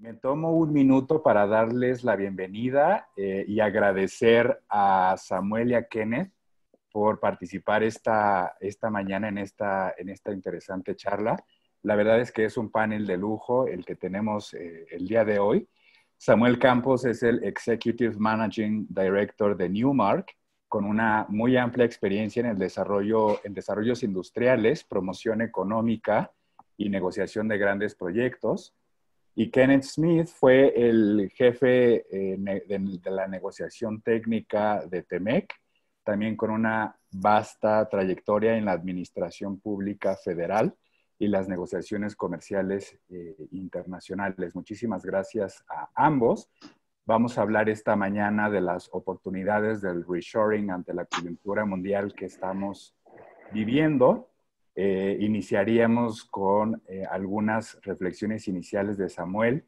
Me tomo un minuto para darles la bienvenida eh, y agradecer a Samuel y a Kenneth por participar esta, esta mañana en esta, en esta interesante charla. La verdad es que es un panel de lujo el que tenemos eh, el día de hoy. Samuel Campos es el Executive Managing Director de Newmark, con una muy amplia experiencia en el desarrollo, en desarrollos industriales, promoción económica y negociación de grandes proyectos. Y Kenneth Smith fue el jefe eh, de, la negociación técnica de TEMEC, también con una vasta trayectoria en la administración pública federal y las negociaciones comerciales eh, internacionales. Muchísimas gracias a ambos. Vamos a hablar esta mañana de las oportunidades del reshoring ante la coyuntura mundial que estamos viviendo eh, iniciaríamos con eh, algunas reflexiones iniciales de Samuel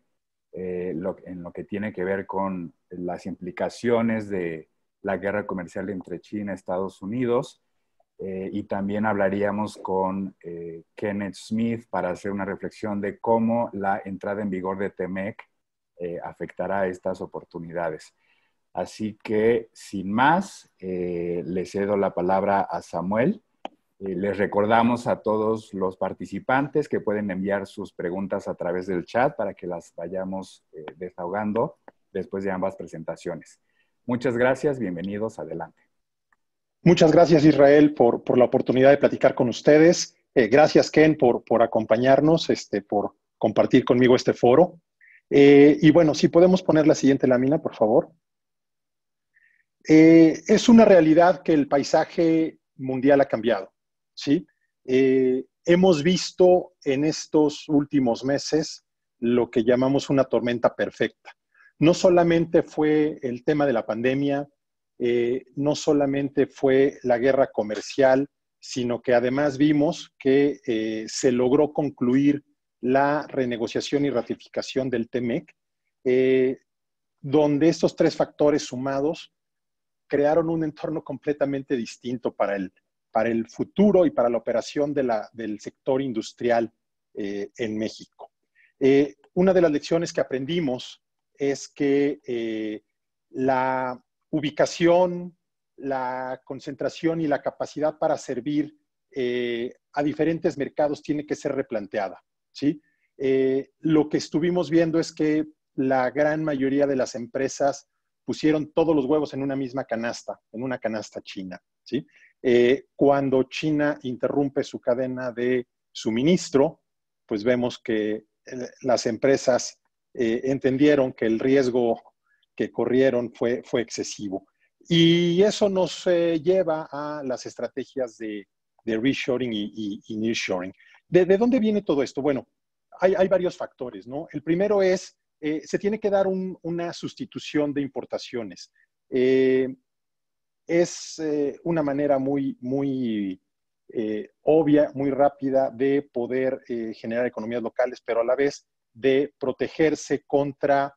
eh, en lo que tiene que ver con las implicaciones de la guerra comercial entre China y Estados Unidos. y también hablaríamos con Kenneth Smith para hacer una reflexión de cómo la entrada en vigor de TEMEC afectará estas oportunidades. Así que, sin más, le cedo la palabra a Samuel les recordamos a todos los participantes que pueden enviar sus preguntas a través del chat para que las vayamos eh, desahogando después de ambas presentaciones. Muchas gracias, bienvenidos, adelante. Muchas gracias Israel por, la oportunidad de platicar con ustedes. Eh, gracias Ken por, por acompañarnos, este, por compartir conmigo este foro. y bueno, si podemos poner la siguiente lámina, por favor. es una realidad que el paisaje mundial ha cambiado. ¿Sí? Eh, hemos visto en estos últimos meses lo que llamamos una tormenta perfecta. No solamente fue el tema de la pandemia, eh, no solamente fue la guerra comercial, sino que además vimos que eh, se logró concluir la renegociación y ratificación del TEMEC, donde estos tres factores sumados crearon un entorno completamente distinto para el, para el futuro y para la operación del sector industrial eh, en México. Eh, una de las lecciones que aprendimos es que eh, la ubicación, la concentración y la capacidad para servir a diferentes mercados tiene que ser replanteada. ¿sí? lo que estuvimos viendo es que la gran mayoría de las empresas pusieron todos los huevos en una misma canasta, en una canasta china. ¿sí? Eh, cuando China interrumpe su cadena de suministro, pues vemos que eh, las empresas eh, entendieron que el riesgo que corrieron fue, fue excesivo. Y eso nos lleva a las estrategias de, reshoring y, nearshoring. ¿De, dónde viene todo esto? Bueno, hay, varios factores, ¿no? El primero es, se tiene que dar una sustitución de importaciones es eh, una manera muy, muy eh, obvia, muy rápida de poder eh, generar economías locales, pero a la vez de protegerse contra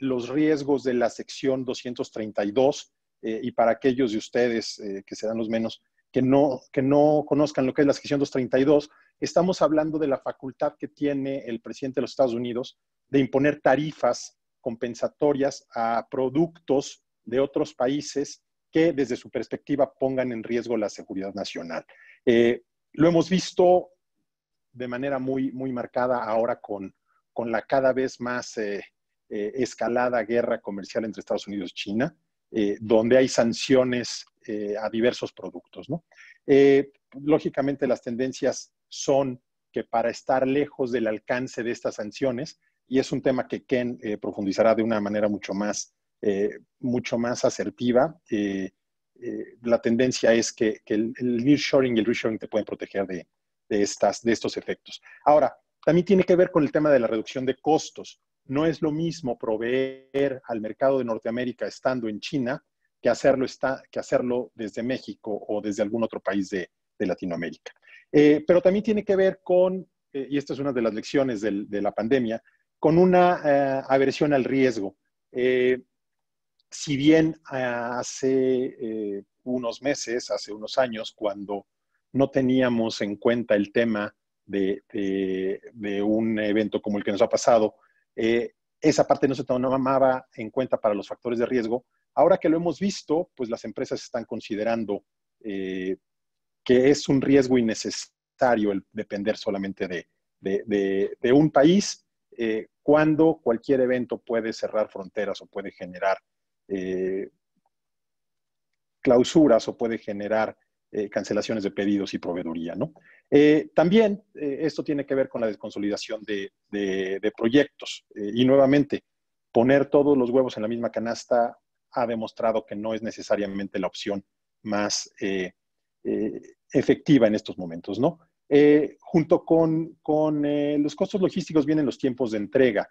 los riesgos de la sección 232. y para aquellos de ustedes que serán los menos que no, que no conozcan lo que es la sección 232, estamos hablando de la facultad que tiene el presidente de los Estados Unidos de imponer tarifas compensatorias a productos de otros países que desde su perspectiva pongan en riesgo la seguridad nacional. Eh, lo hemos visto de manera muy, muy marcada ahora con, con la cada vez más eh, eh, escalada guerra comercial entre Estados Unidos y China, donde hay sanciones a diversos productos. lógicamente las tendencias son que para estar lejos del alcance de estas sanciones, y es un tema que Ken profundizará de una manera mucho más eh, mucho más asertiva. Eh, eh, la tendencia es que, el, el, nearshoring y el reshoring te pueden proteger de, estas, de estos efectos. Ahora, también tiene que ver con el tema de la reducción de costos. No es lo mismo proveer al mercado de Norteamérica estando en China que hacerlo, está, que hacerlo desde México o desde algún otro país de, Latinoamérica. pero también tiene que ver con, y esta es una de las lecciones de la pandemia, con una aversión al riesgo si bien hace eh, unos meses, hace unos años, cuando no teníamos en cuenta el tema de, un evento como el que nos ha pasado, esa parte no se tomaba en cuenta para los factores de riesgo. Ahora que lo hemos visto, pues las empresas están considerando que es un riesgo innecesario el depender solamente de, un país cuando cualquier evento puede cerrar fronteras o puede generar clausuras o puede generar eh, cancelaciones de pedidos y proveeduría. ¿no? Eh, también eh, esto tiene que ver con la desconsolidación de, proyectos. y nuevamente, poner todos los huevos en la misma canasta ha demostrado que no es necesariamente la opción más efectiva en estos momentos. ¿no? junto con, con los costos logísticos vienen los tiempos de entrega.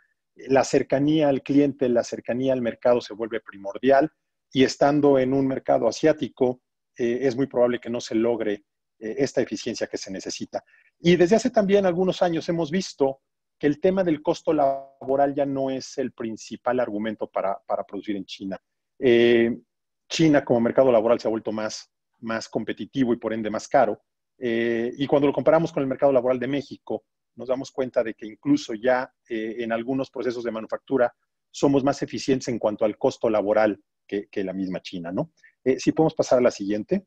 La cercanía al cliente, la cercanía al mercado se vuelve primordial y estando en un mercado asiático, eh, es muy probable que no se logre eh, esta eficiencia que se necesita. Y desde hace también algunos años hemos visto que el tema del costo laboral ya no es el principal argumento para, producir en China. Eh, China como mercado laboral se ha vuelto más, más competitivo y por ende más caro. y cuando lo comparamos con el mercado laboral de México, nos damos cuenta de que incluso ya en algunos procesos de manufactura somos más eficientes en cuanto al costo laboral que, la misma China, ¿no? Eh, si podemos pasar a la siguiente.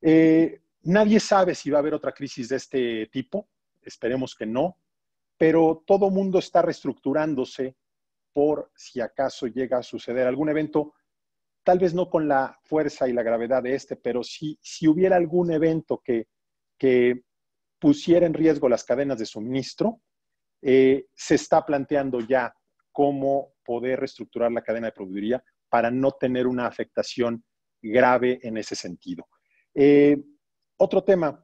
Eh, nadie sabe si va a haber otra crisis de este tipo, esperemos que no, pero todo mundo está reestructurándose por si acaso llega a suceder algún evento, tal vez no con la fuerza y la gravedad de este, pero si, si hubiera algún evento que, que pusiera en riesgo las cadenas de suministro, eh, se está planteando ya cómo poder reestructurar la cadena de proveeduría para no tener una afectación grave en ese sentido. Eh, otro tema,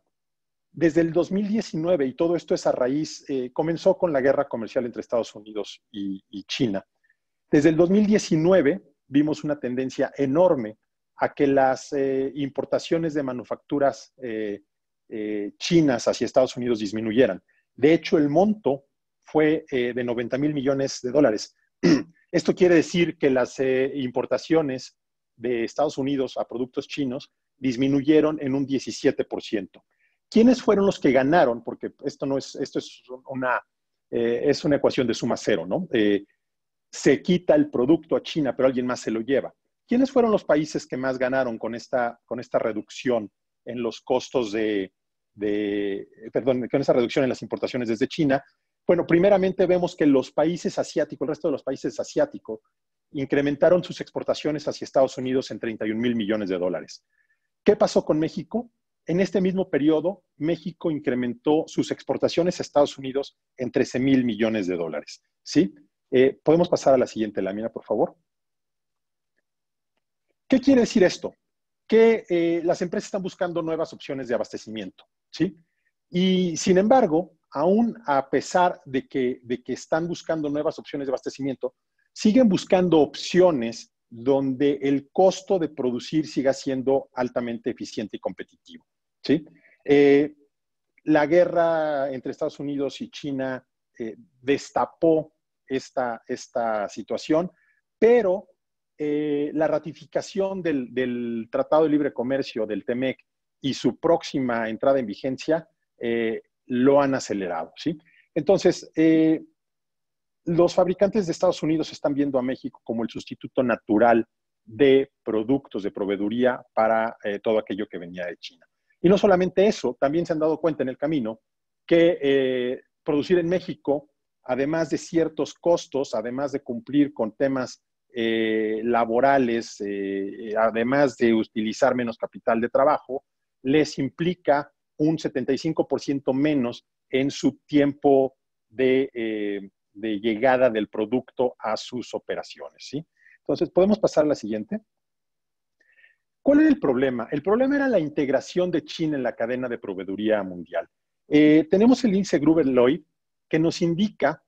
desde el 2019, y todo esto es a raíz, eh, comenzó con la guerra comercial entre Estados Unidos y, China. Desde el 2019 vimos una tendencia enorme a que las importaciones de manufacturas chinas hacia Estados Unidos disminuyeran. De hecho, el monto fue de 90 mil millones de dólares. Esto quiere decir que las eh, importaciones de Estados Unidos a productos chinos disminuyeron en un 17%. ¿Quiénes fueron los que ganaron? Porque esto no es, esto es una, eh, es una ecuación de suma cero, ¿no? Eh, se quita el producto a China, pero alguien más se lo lleva. ¿Quiénes fueron los países que más ganaron con esta, con esta reducción en los costos de, perdón, con esta reducción en las importaciones desde China? Bueno, primeramente vemos que los países asiáticos, el resto de los países asiáticos, incrementaron sus exportaciones hacia Estados Unidos en 31 mil millones de dólares. ¿Qué pasó con México? En este mismo periodo, México incrementó sus exportaciones a Estados Unidos en 13 mil millones de dólares. ¿Sí? Eh, Podemos pasar a la siguiente lámina, por favor. ¿Qué quiere decir esto? Que eh, las empresas están buscando nuevas opciones de abastecimiento. ¿Sí? Y sin embargo, aún a pesar de que, de que están buscando nuevas opciones de abastecimiento, siguen buscando opciones donde el costo de producir siga siendo altamente eficiente y competitivo. ¿sí? Eh, la guerra entre Estados Unidos y China eh, destapó esta, esta, situación, pero eh, la ratificación del, Tratado de Libre Comercio, del TEMEC, y su próxima entrada en vigencia lo han acelerado, ¿sí? Entonces, eh, los fabricantes de Estados Unidos están viendo a México como el sustituto natural de productos de proveeduría para eh, todo aquello que venía de China. Y no solamente eso, también se han dado cuenta en el camino que eh, producir en México, además de ciertos costos, además de cumplir con temas laborales, además de utilizar menos capital de trabajo, les implica un 75% menos en su tiempo eh, de, llegada del producto a sus operaciones. ¿sí? Entonces, ¿podemos pasar a la siguiente? ¿Cuál era el problema? El problema era la integración de China en la cadena de proveeduría mundial. Eh, tenemos el índice Gruber-Lloyd que nos indica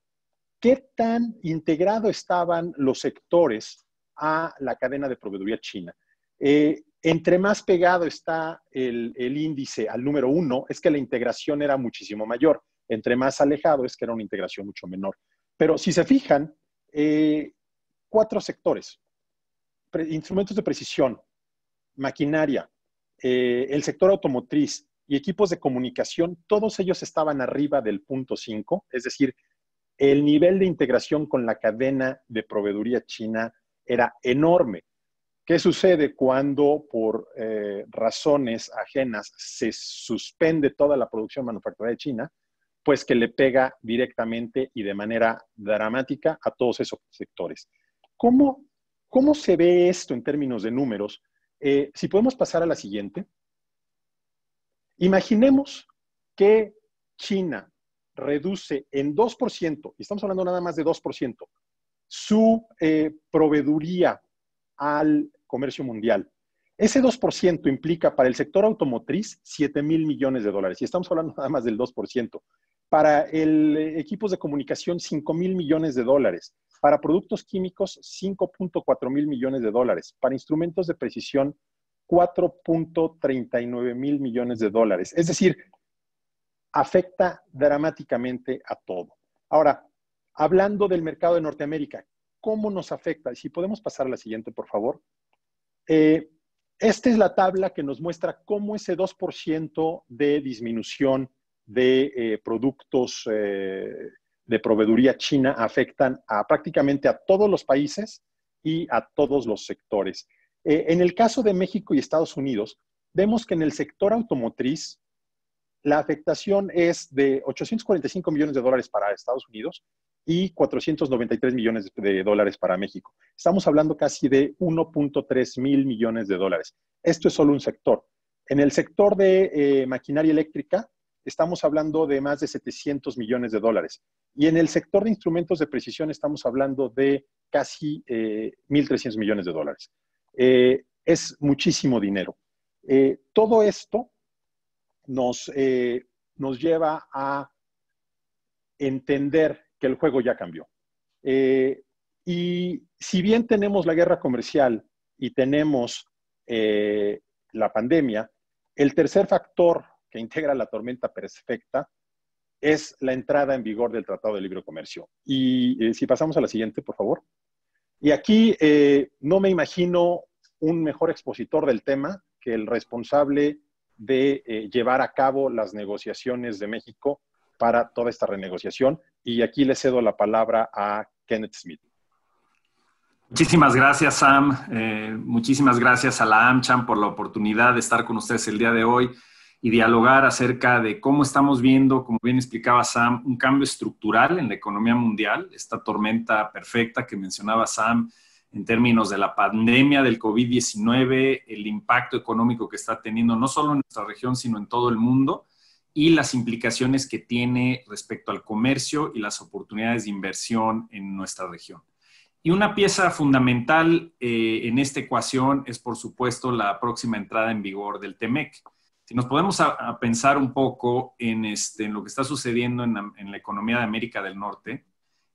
qué tan integrados estaban los sectores a la cadena de proveeduría china. Eh, entre más pegado está el, índice al número uno, es que la integración era muchísimo mayor. Entre más alejado es que era una integración mucho menor. Pero si se fijan, eh, cuatro sectores, instrumentos de precisión, maquinaria, eh, el sector automotriz y equipos de comunicación, todos ellos estaban arriba del punto 5, es decir, el nivel de integración con la cadena de proveeduría china era enorme. ¿Qué sucede cuando por eh, razones ajenas se suspende toda la producción manufacturera de China? Pues que le pega directamente y de manera dramática a todos esos sectores. ¿Cómo, cómo se ve esto en términos de números? Eh, si podemos pasar a la siguiente. Imaginemos que China reduce en 2%, y estamos hablando nada más de 2%, su eh, proveeduría al comercio mundial. Ese 2% implica para el sector automotriz 7 mil millones de dólares, y estamos hablando nada más del 2%. Para el eh, equipos de comunicación, 5 mil millones de dólares. Para productos químicos, 5.4 mil millones de dólares. Para instrumentos de precisión, 4.39 mil millones de dólares. Es decir, afecta dramáticamente a todo. Ahora, hablando del mercado de Norteamérica, ¿cómo nos afecta? Si podemos pasar a la siguiente, por favor. Eh, esta es la tabla que nos muestra cómo ese 2% de disminución de eh, productos eh, de proveeduría china afectan a prácticamente a todos los países y a todos los sectores. en el caso de México y Estados Unidos, vemos que en el sector automotriz la afectación es de 845 millones de dólares para Estados Unidos y 493 millones de dólares para México. Estamos hablando casi de 1.3 mil millones de dólares. Esto es solo un sector. En el sector de eh, maquinaria eléctrica, estamos hablando de más de 700 millones de dólares. Y en el sector de instrumentos de precisión estamos hablando de casi 1.300 eh, millones de dólares. Eh, es muchísimo dinero. todo esto nos, eh, nos lleva a entender que el juego ya cambió. Eh, y si bien tenemos la guerra comercial y tenemos eh, la pandemia, el tercer factor que integra la tormenta perfecta es la entrada en vigor del Tratado de Libre Comercio. Y si pasamos a la siguiente, por favor. Y aquí no me imagino un mejor expositor del tema que el responsable de eh, llevar a cabo las negociaciones de México para toda esta renegociación. Y aquí le cedo la palabra a Kenneth Smith. Muchísimas gracias, Sam. Eh, muchísimas gracias a la AmCham por la oportunidad de estar con ustedes el día de hoy y dialogar acerca de cómo estamos viendo, como bien explicaba Sam, un cambio estructural en la economía mundial, esta tormenta perfecta que mencionaba Sam en términos de la pandemia del COVID-19, el impacto económico que está teniendo no solo en nuestra región, sino en todo el mundo, y las implicaciones que tiene respecto al comercio y las oportunidades de inversión en nuestra región. Y una pieza fundamental eh, en esta ecuación es, por supuesto, la próxima entrada en vigor del TEMEC. Si nos podemos pensar un poco en, este, en, lo que está sucediendo en en la economía de América del Norte,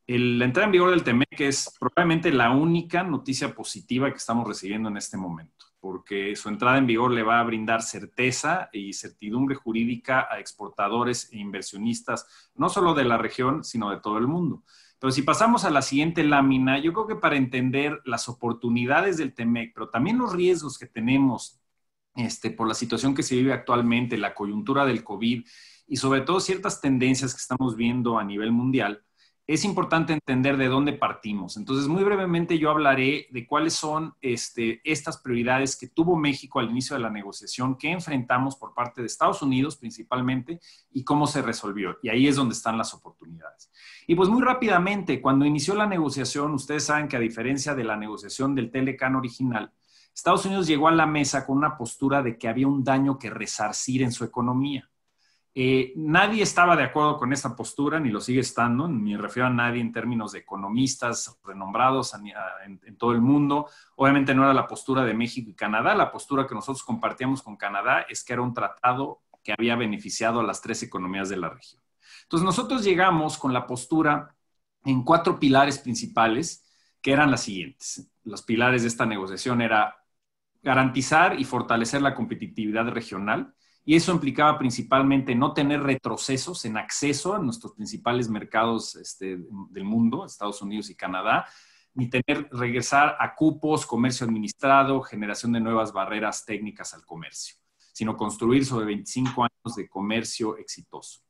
la entrada en vigor del TEMEC es probablemente la única noticia positiva que estamos recibiendo en este momento, porque su entrada en vigor le va a brindar certeza y certidumbre jurídica a exportadores e inversionistas, no solo de la región, sino de todo el mundo. Entonces, si pasamos a la siguiente lámina, yo creo que para entender las oportunidades del TEMEC, pero también los riesgos que tenemos este, por la situación que se vive actualmente, la coyuntura del COVID y sobre todo ciertas tendencias que estamos viendo a nivel mundial, es importante entender de dónde partimos. Entonces, muy brevemente yo hablaré de cuáles son este, estas prioridades que tuvo México al inicio de la negociación, que enfrentamos por parte de Estados Unidos principalmente y cómo se resolvió. Y ahí es donde están las oportunidades. Y pues muy rápidamente, cuando inició la negociación, ustedes saben que a diferencia de la negociación del Telecan original, Estados Unidos llegó a la mesa con una postura de que había un daño que resarcir en su economía. Eh, nadie estaba de acuerdo con esta postura, ni lo sigue estando, ni refiero a nadie en términos de economistas renombrados en, todo el mundo. Obviamente no era la postura de México y Canadá, la postura que nosotros compartíamos con Canadá es que era un tratado que había beneficiado a las tres economías de la región. Entonces nosotros llegamos con la postura en cuatro pilares principales, que eran las siguientes. Los pilares de esta negociación era garantizar y fortalecer la competitividad regional, y eso implicaba principalmente no tener retrocesos en acceso a nuestros principales mercados este, del mundo, Estados Unidos y Canadá, ni tener regresar a cupos, comercio administrado, generación de nuevas barreras técnicas al comercio, sino construir sobre 25 años de comercio exitoso.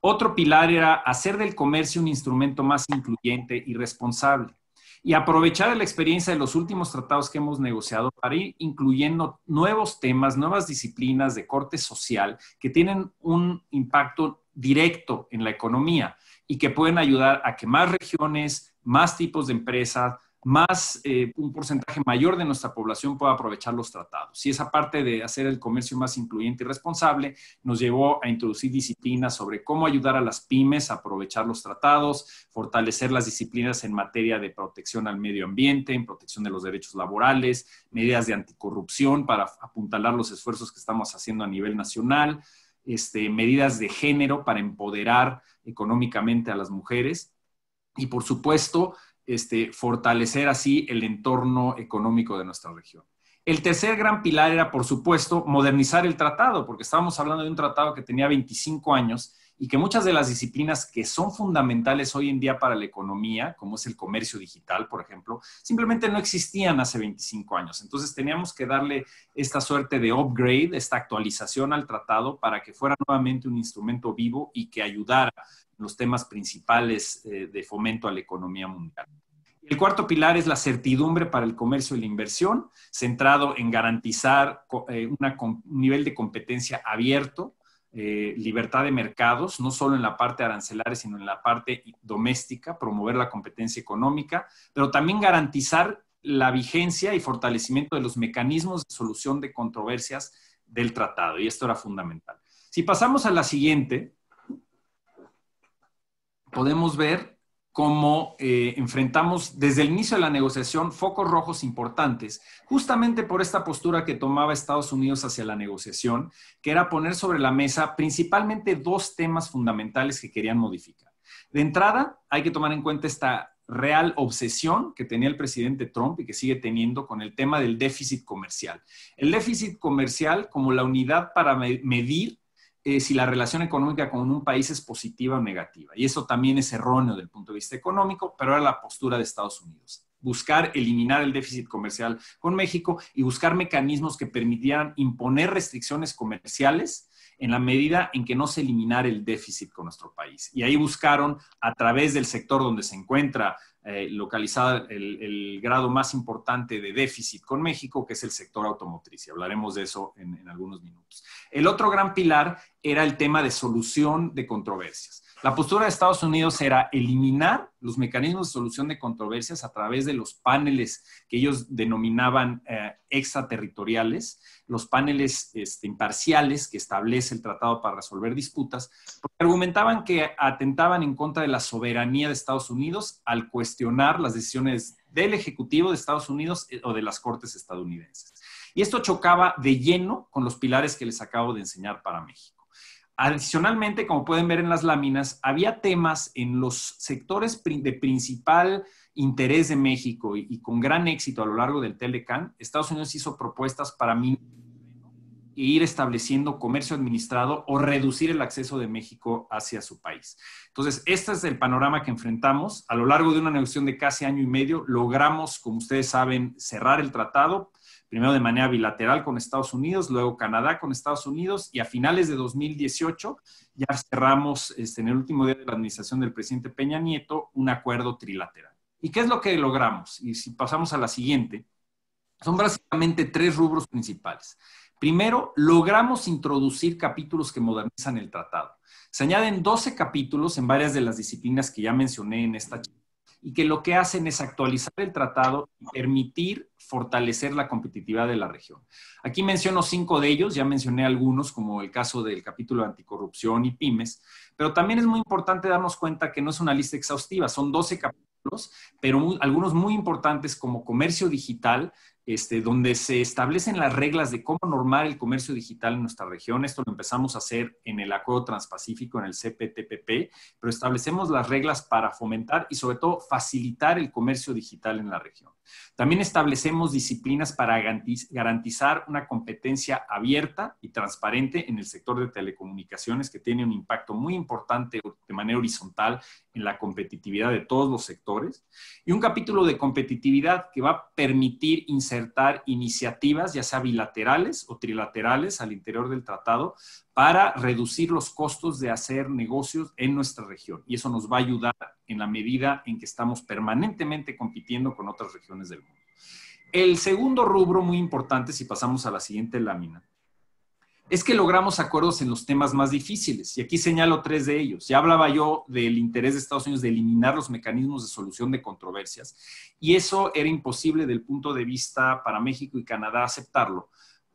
Otro pilar era hacer del comercio un instrumento más incluyente y responsable y aprovechar la experiencia de los últimos tratados que hemos negociado para ir incluyendo nuevos temas, nuevas disciplinas de corte social que tienen un impacto directo en la economía y que pueden ayudar a que más regiones, más tipos de empresas, más eh, un porcentaje mayor de nuestra población pueda aprovechar los tratados. Y esa parte de hacer el comercio más incluyente y responsable nos llevó a introducir disciplinas sobre cómo ayudar a las pymes a aprovechar los tratados, fortalecer las disciplinas en materia de protección al medio ambiente, en protección de los derechos laborales, medidas de anticorrupción para apuntalar los esfuerzos que estamos haciendo a nivel nacional, este, medidas de género para empoderar económicamente a las mujeres y, por supuesto, este, fortalecer así el entorno económico de nuestra región. El tercer gran pilar era, por supuesto, modernizar el tratado, porque estábamos hablando de un tratado que tenía 25 años y que muchas de las disciplinas que son fundamentales hoy en día para la economía, como es el comercio digital, por ejemplo, simplemente no existían hace 25 años. Entonces teníamos que darle esta suerte de upgrade, esta actualización al tratado para que fuera nuevamente un instrumento vivo y que ayudara los temas principales eh, de fomento a la economía mundial. El cuarto pilar es la certidumbre para el comercio y la inversión, centrado en garantizar eh, un nivel de competencia abierto, eh, libertad de mercados, no solo en la parte arancelaria, sino en la parte doméstica, promover la competencia económica, pero también garantizar la vigencia y fortalecimiento de los mecanismos de solución de controversias del tratado. Y esto era fundamental. Si pasamos a la siguiente, podemos ver cómo eh, enfrentamos desde el inicio de la negociación focos rojos importantes, justamente por esta postura que tomaba Estados Unidos hacia la negociación, que era poner sobre la mesa principalmente dos temas fundamentales que querían modificar. De entrada, hay que tomar en cuenta esta real obsesión que tenía el presidente Trump y que sigue teniendo con el tema del déficit comercial. El déficit comercial como la unidad para medir eh, si la relación económica con un país es positiva o negativa. Y eso también es erróneo desde el punto de vista económico, pero era la postura de Estados Unidos. Buscar eliminar el déficit comercial con México y buscar mecanismos que permitieran imponer restricciones comerciales en la medida en que no se eliminara el déficit con nuestro país. Y ahí buscaron, a través del sector donde se encuentra eh, localizado el, grado más importante de déficit con México, que es el sector automotriz. Y hablaremos de eso en algunos minutos. El otro gran pilar era el tema de solución de controversias. La postura de Estados Unidos era eliminar los mecanismos de solución de controversias a través de los paneles que ellos denominaban eh, extraterritoriales, los paneles este, imparciales que establece el tratado para resolver disputas, porque argumentaban que atentaban en contra de la soberanía de Estados Unidos al cuestionar las decisiones del Ejecutivo de Estados Unidos eh, o de las Cortes estadounidenses. Y esto chocaba de lleno con los pilares que les acabo de enseñar para México. Adicionalmente, como pueden ver en las láminas, había temas en los sectores de principal interés de México y, con gran éxito a lo largo del Telecan. Estados Unidos hizo propuestas para mí ir estableciendo comercio administrado o reducir el acceso de México hacia su país. Entonces, este es el panorama que enfrentamos. A lo largo de una negociación de casi año y medio, logramos, como ustedes saben, cerrar el tratado, primero de manera bilateral con Estados Unidos, luego Canadá con Estados Unidos y a finales de 2018 ya cerramos este, en el último día de la administración del presidente Peña Nieto un acuerdo trilateral. ¿Y qué es lo que logramos? Y si pasamos a la siguiente, son básicamente tres rubros principales. Primero, logramos introducir capítulos que modernizan el tratado. Se añaden 12 capítulos en varias de las disciplinas que ya mencioné en esta charla y que lo que hacen es actualizar el tratado y permitir fortalecer la competitividad de la región. Aquí menciono cinco de ellos, ya mencioné algunos, como el caso del capítulo de anticorrupción y pymes, pero también es muy importante darnos cuenta que no es una lista exhaustiva, son 12 capítulos, pero algunos muy importantes como comercio digital, este, donde se establecen las reglas de cómo normar el comercio digital en nuestra región. Esto lo empezamos a hacer en el Acuerdo Transpacífico, en el CPTPP, pero establecemos las reglas para fomentar y sobre todo facilitar el comercio digital en la región. También establecemos disciplinas para garantizar una competencia abierta y transparente en el sector de telecomunicaciones que tiene un impacto muy importante de manera horizontal en la competitividad de todos los sectores. Y un capítulo de competitividad que va a permitir insertar iniciativas, ya sea bilaterales o trilaterales al interior del tratado, para reducir los costos de hacer negocios en nuestra región. Y eso nos va a ayudar en la medida en que estamos permanentemente compitiendo con otras regiones del mundo. El segundo rubro muy importante, si pasamos a la siguiente lámina, es que logramos acuerdos en los temas más difíciles. Y aquí señalo tres de ellos. Ya hablaba yo del interés de Estados Unidos de eliminar los mecanismos de solución de controversias. Y eso era imposible del punto de vista para México y Canadá aceptarlo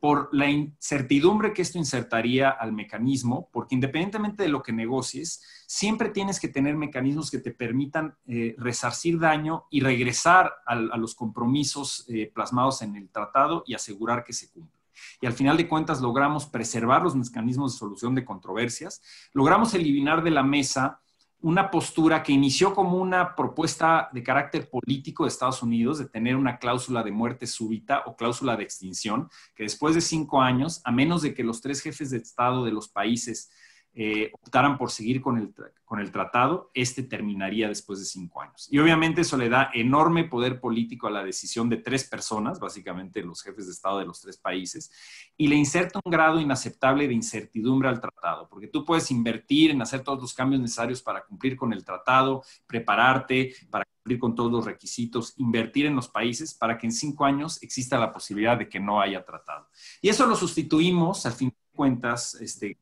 por la incertidumbre que esto insertaría al mecanismo, porque independientemente de lo que negocies, siempre tienes que tener mecanismos que te permitan eh, resarcir daño y regresar a, los compromisos eh, plasmados en el tratado y asegurar que se cumplan y al final de cuentas logramos preservar los mecanismos de solución de controversias, logramos eliminar de la mesa una postura que inició como una propuesta de carácter político de Estados Unidos de tener una cláusula de muerte súbita o cláusula de extinción, que después de cinco años, a menos de que los tres jefes de Estado de los países eh, optaran por seguir con el, con el tratado, este terminaría después de cinco años. Y obviamente eso le da enorme poder político a la decisión de tres personas, básicamente los jefes de Estado de los tres países, y le inserta un grado inaceptable de incertidumbre al tratado, porque tú puedes invertir en hacer todos los cambios necesarios para cumplir con el tratado, prepararte para cumplir con todos los requisitos, invertir en los países para que en cinco años exista la posibilidad de que no haya tratado. Y eso lo sustituimos, al fin cuentas, este,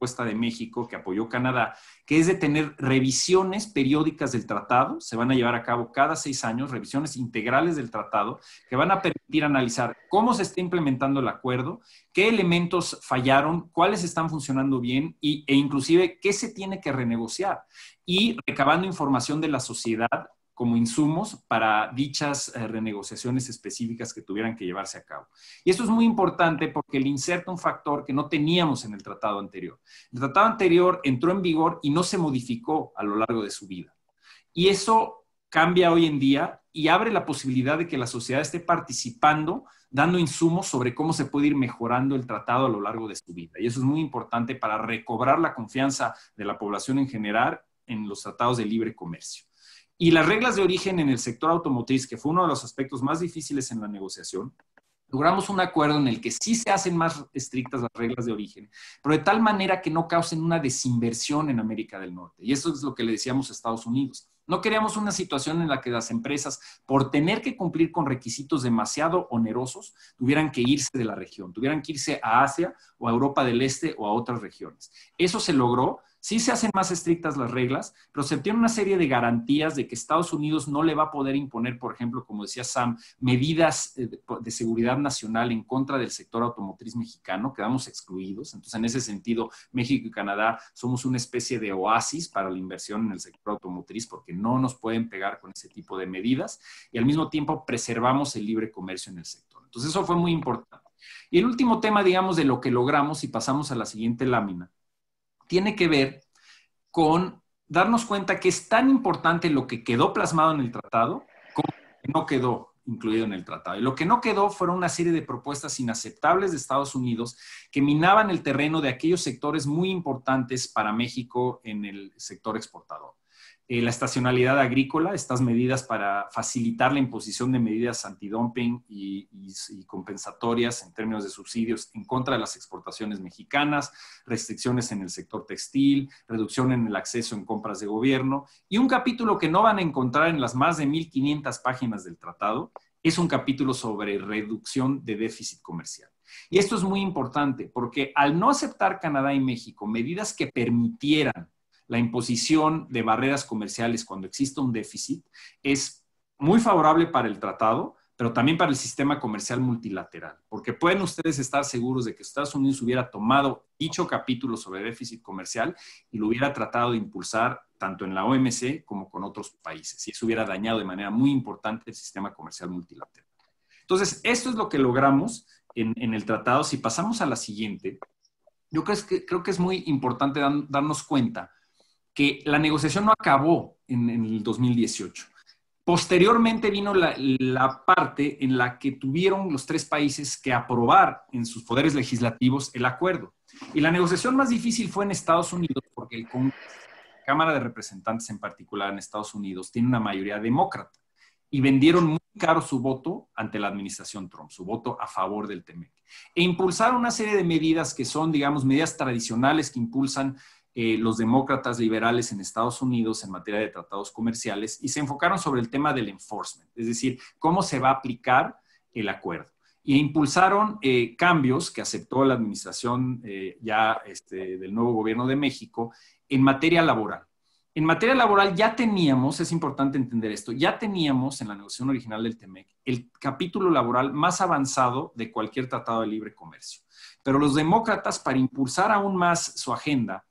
de México que apoyó Canadá, que es de tener revisiones periódicas del tratado, se van a llevar a cabo cada seis años, revisiones integrales del tratado, que van a permitir analizar cómo se está implementando el acuerdo, qué elementos fallaron, cuáles están funcionando bien y, e inclusive qué se tiene que renegociar. Y recabando información de la sociedad como insumos para dichas eh, renegociaciones específicas que tuvieran que llevarse a cabo. Y esto es muy importante porque le inserta un factor que no teníamos en el tratado anterior. El tratado anterior entró en vigor y no se modificó a lo largo de su vida. Y eso cambia hoy en día y abre la posibilidad de que la sociedad esté participando, dando insumos sobre cómo se puede ir mejorando el tratado a lo largo de su vida. Y eso es muy importante para recobrar la confianza de la población en general en los tratados de libre comercio. Y las reglas de origen en el sector automotriz, que fue uno de los aspectos más difíciles en la negociación, logramos un acuerdo en el que sí se hacen más estrictas las reglas de origen, pero de tal manera que no causen una desinversión en América del Norte. Y eso es lo que le decíamos a Estados Unidos. No queríamos una situación en la que las empresas, por tener que cumplir con requisitos demasiado onerosos, tuvieran que irse de la región, tuvieran que irse a Asia o a Europa del Este o a otras regiones. Eso se logró Sí se hacen más estrictas las reglas, pero se tiene una serie de garantías de que Estados Unidos no le va a poder imponer, por ejemplo, como decía Sam, medidas eh, de seguridad nacional en contra del sector automotriz mexicano, quedamos excluidos. Entonces, en ese sentido, México y Canadá somos una especie de oasis para la inversión en el sector automotriz porque no nos pueden pegar con ese tipo de medidas y al mismo tiempo preservamos el libre comercio en el sector. Entonces, eso fue muy importante. Y el último tema, digamos, de lo que logramos, y pasamos a la siguiente lámina, tiene que ver con darnos cuenta que es tan importante lo que quedó plasmado en el tratado como lo que no quedó incluido en el tratado. Y lo que no quedó fueron una serie de propuestas inaceptables de Estados Unidos que minaban el terreno de aquellos sectores muy importantes para México en el sector exportador. Eh, la estacionalidad agrícola, estas medidas para facilitar la imposición de medidas antidumping y, y, compensatorias en términos de subsidios en contra de las exportaciones mexicanas, restricciones en el sector textil, reducción en el acceso en compras de gobierno y un capítulo que no van a encontrar en las más de 1.500 páginas del tratado, es un capítulo sobre reducción de déficit comercial. Y esto es muy importante porque al no aceptar Canadá y México medidas que permitieran la imposición de barreras comerciales cuando existe un déficit es muy favorable para el tratado, pero también para el sistema comercial multilateral, porque pueden ustedes estar seguros de que Estados Unidos hubiera tomado dicho capítulo sobre déficit comercial y lo hubiera tratado de impulsar tanto en la OMC como con otros países, y eso hubiera dañado de manera muy importante el sistema comercial multilateral. Entonces, esto es lo que logramos en, el tratado. Si pasamos a la siguiente, yo creo que, creo que es muy importante darnos cuenta que la negociación no acabó en, el 2018. Posteriormente vino la, parte en la que tuvieron los tres países que aprobar en sus poderes legislativos el acuerdo. Y la negociación más difícil fue en Estados Unidos porque el la Cámara de Representantes en particular en Estados Unidos tiene una mayoría demócrata y vendieron mucho caro su voto ante la administración Trump, su voto a favor del TEMEC. E impulsaron una serie de medidas que son, digamos, medidas tradicionales que impulsan eh, los demócratas liberales en Estados Unidos en materia de tratados comerciales y se enfocaron sobre el tema del enforcement, es decir, cómo se va a aplicar el acuerdo. Y impulsaron eh, cambios que aceptó la administración eh, ya este, del nuevo gobierno de México en materia laboral. En materia laboral ya teníamos, es importante entender esto, ya teníamos en la negociación original del TEMEC el capítulo laboral más avanzado de cualquier tratado de libre comercio. Pero los demócratas, para impulsar aún más su agenda,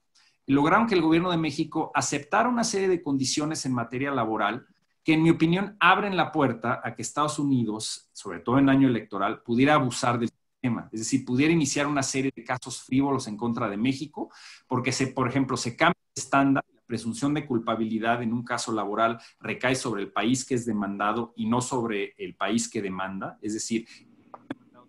lograron que el gobierno de México aceptara una serie de condiciones en materia laboral que, en mi opinión, abren la puerta a que Estados Unidos, sobre todo en año electoral, pudiera abusar del sistema. Es decir, pudiera iniciar una serie de casos frívolos en contra de México, porque, se, por ejemplo, se cambia el estándar presunción de culpabilidad en un caso laboral recae sobre el país que es demandado y no sobre el país que demanda. Es decir,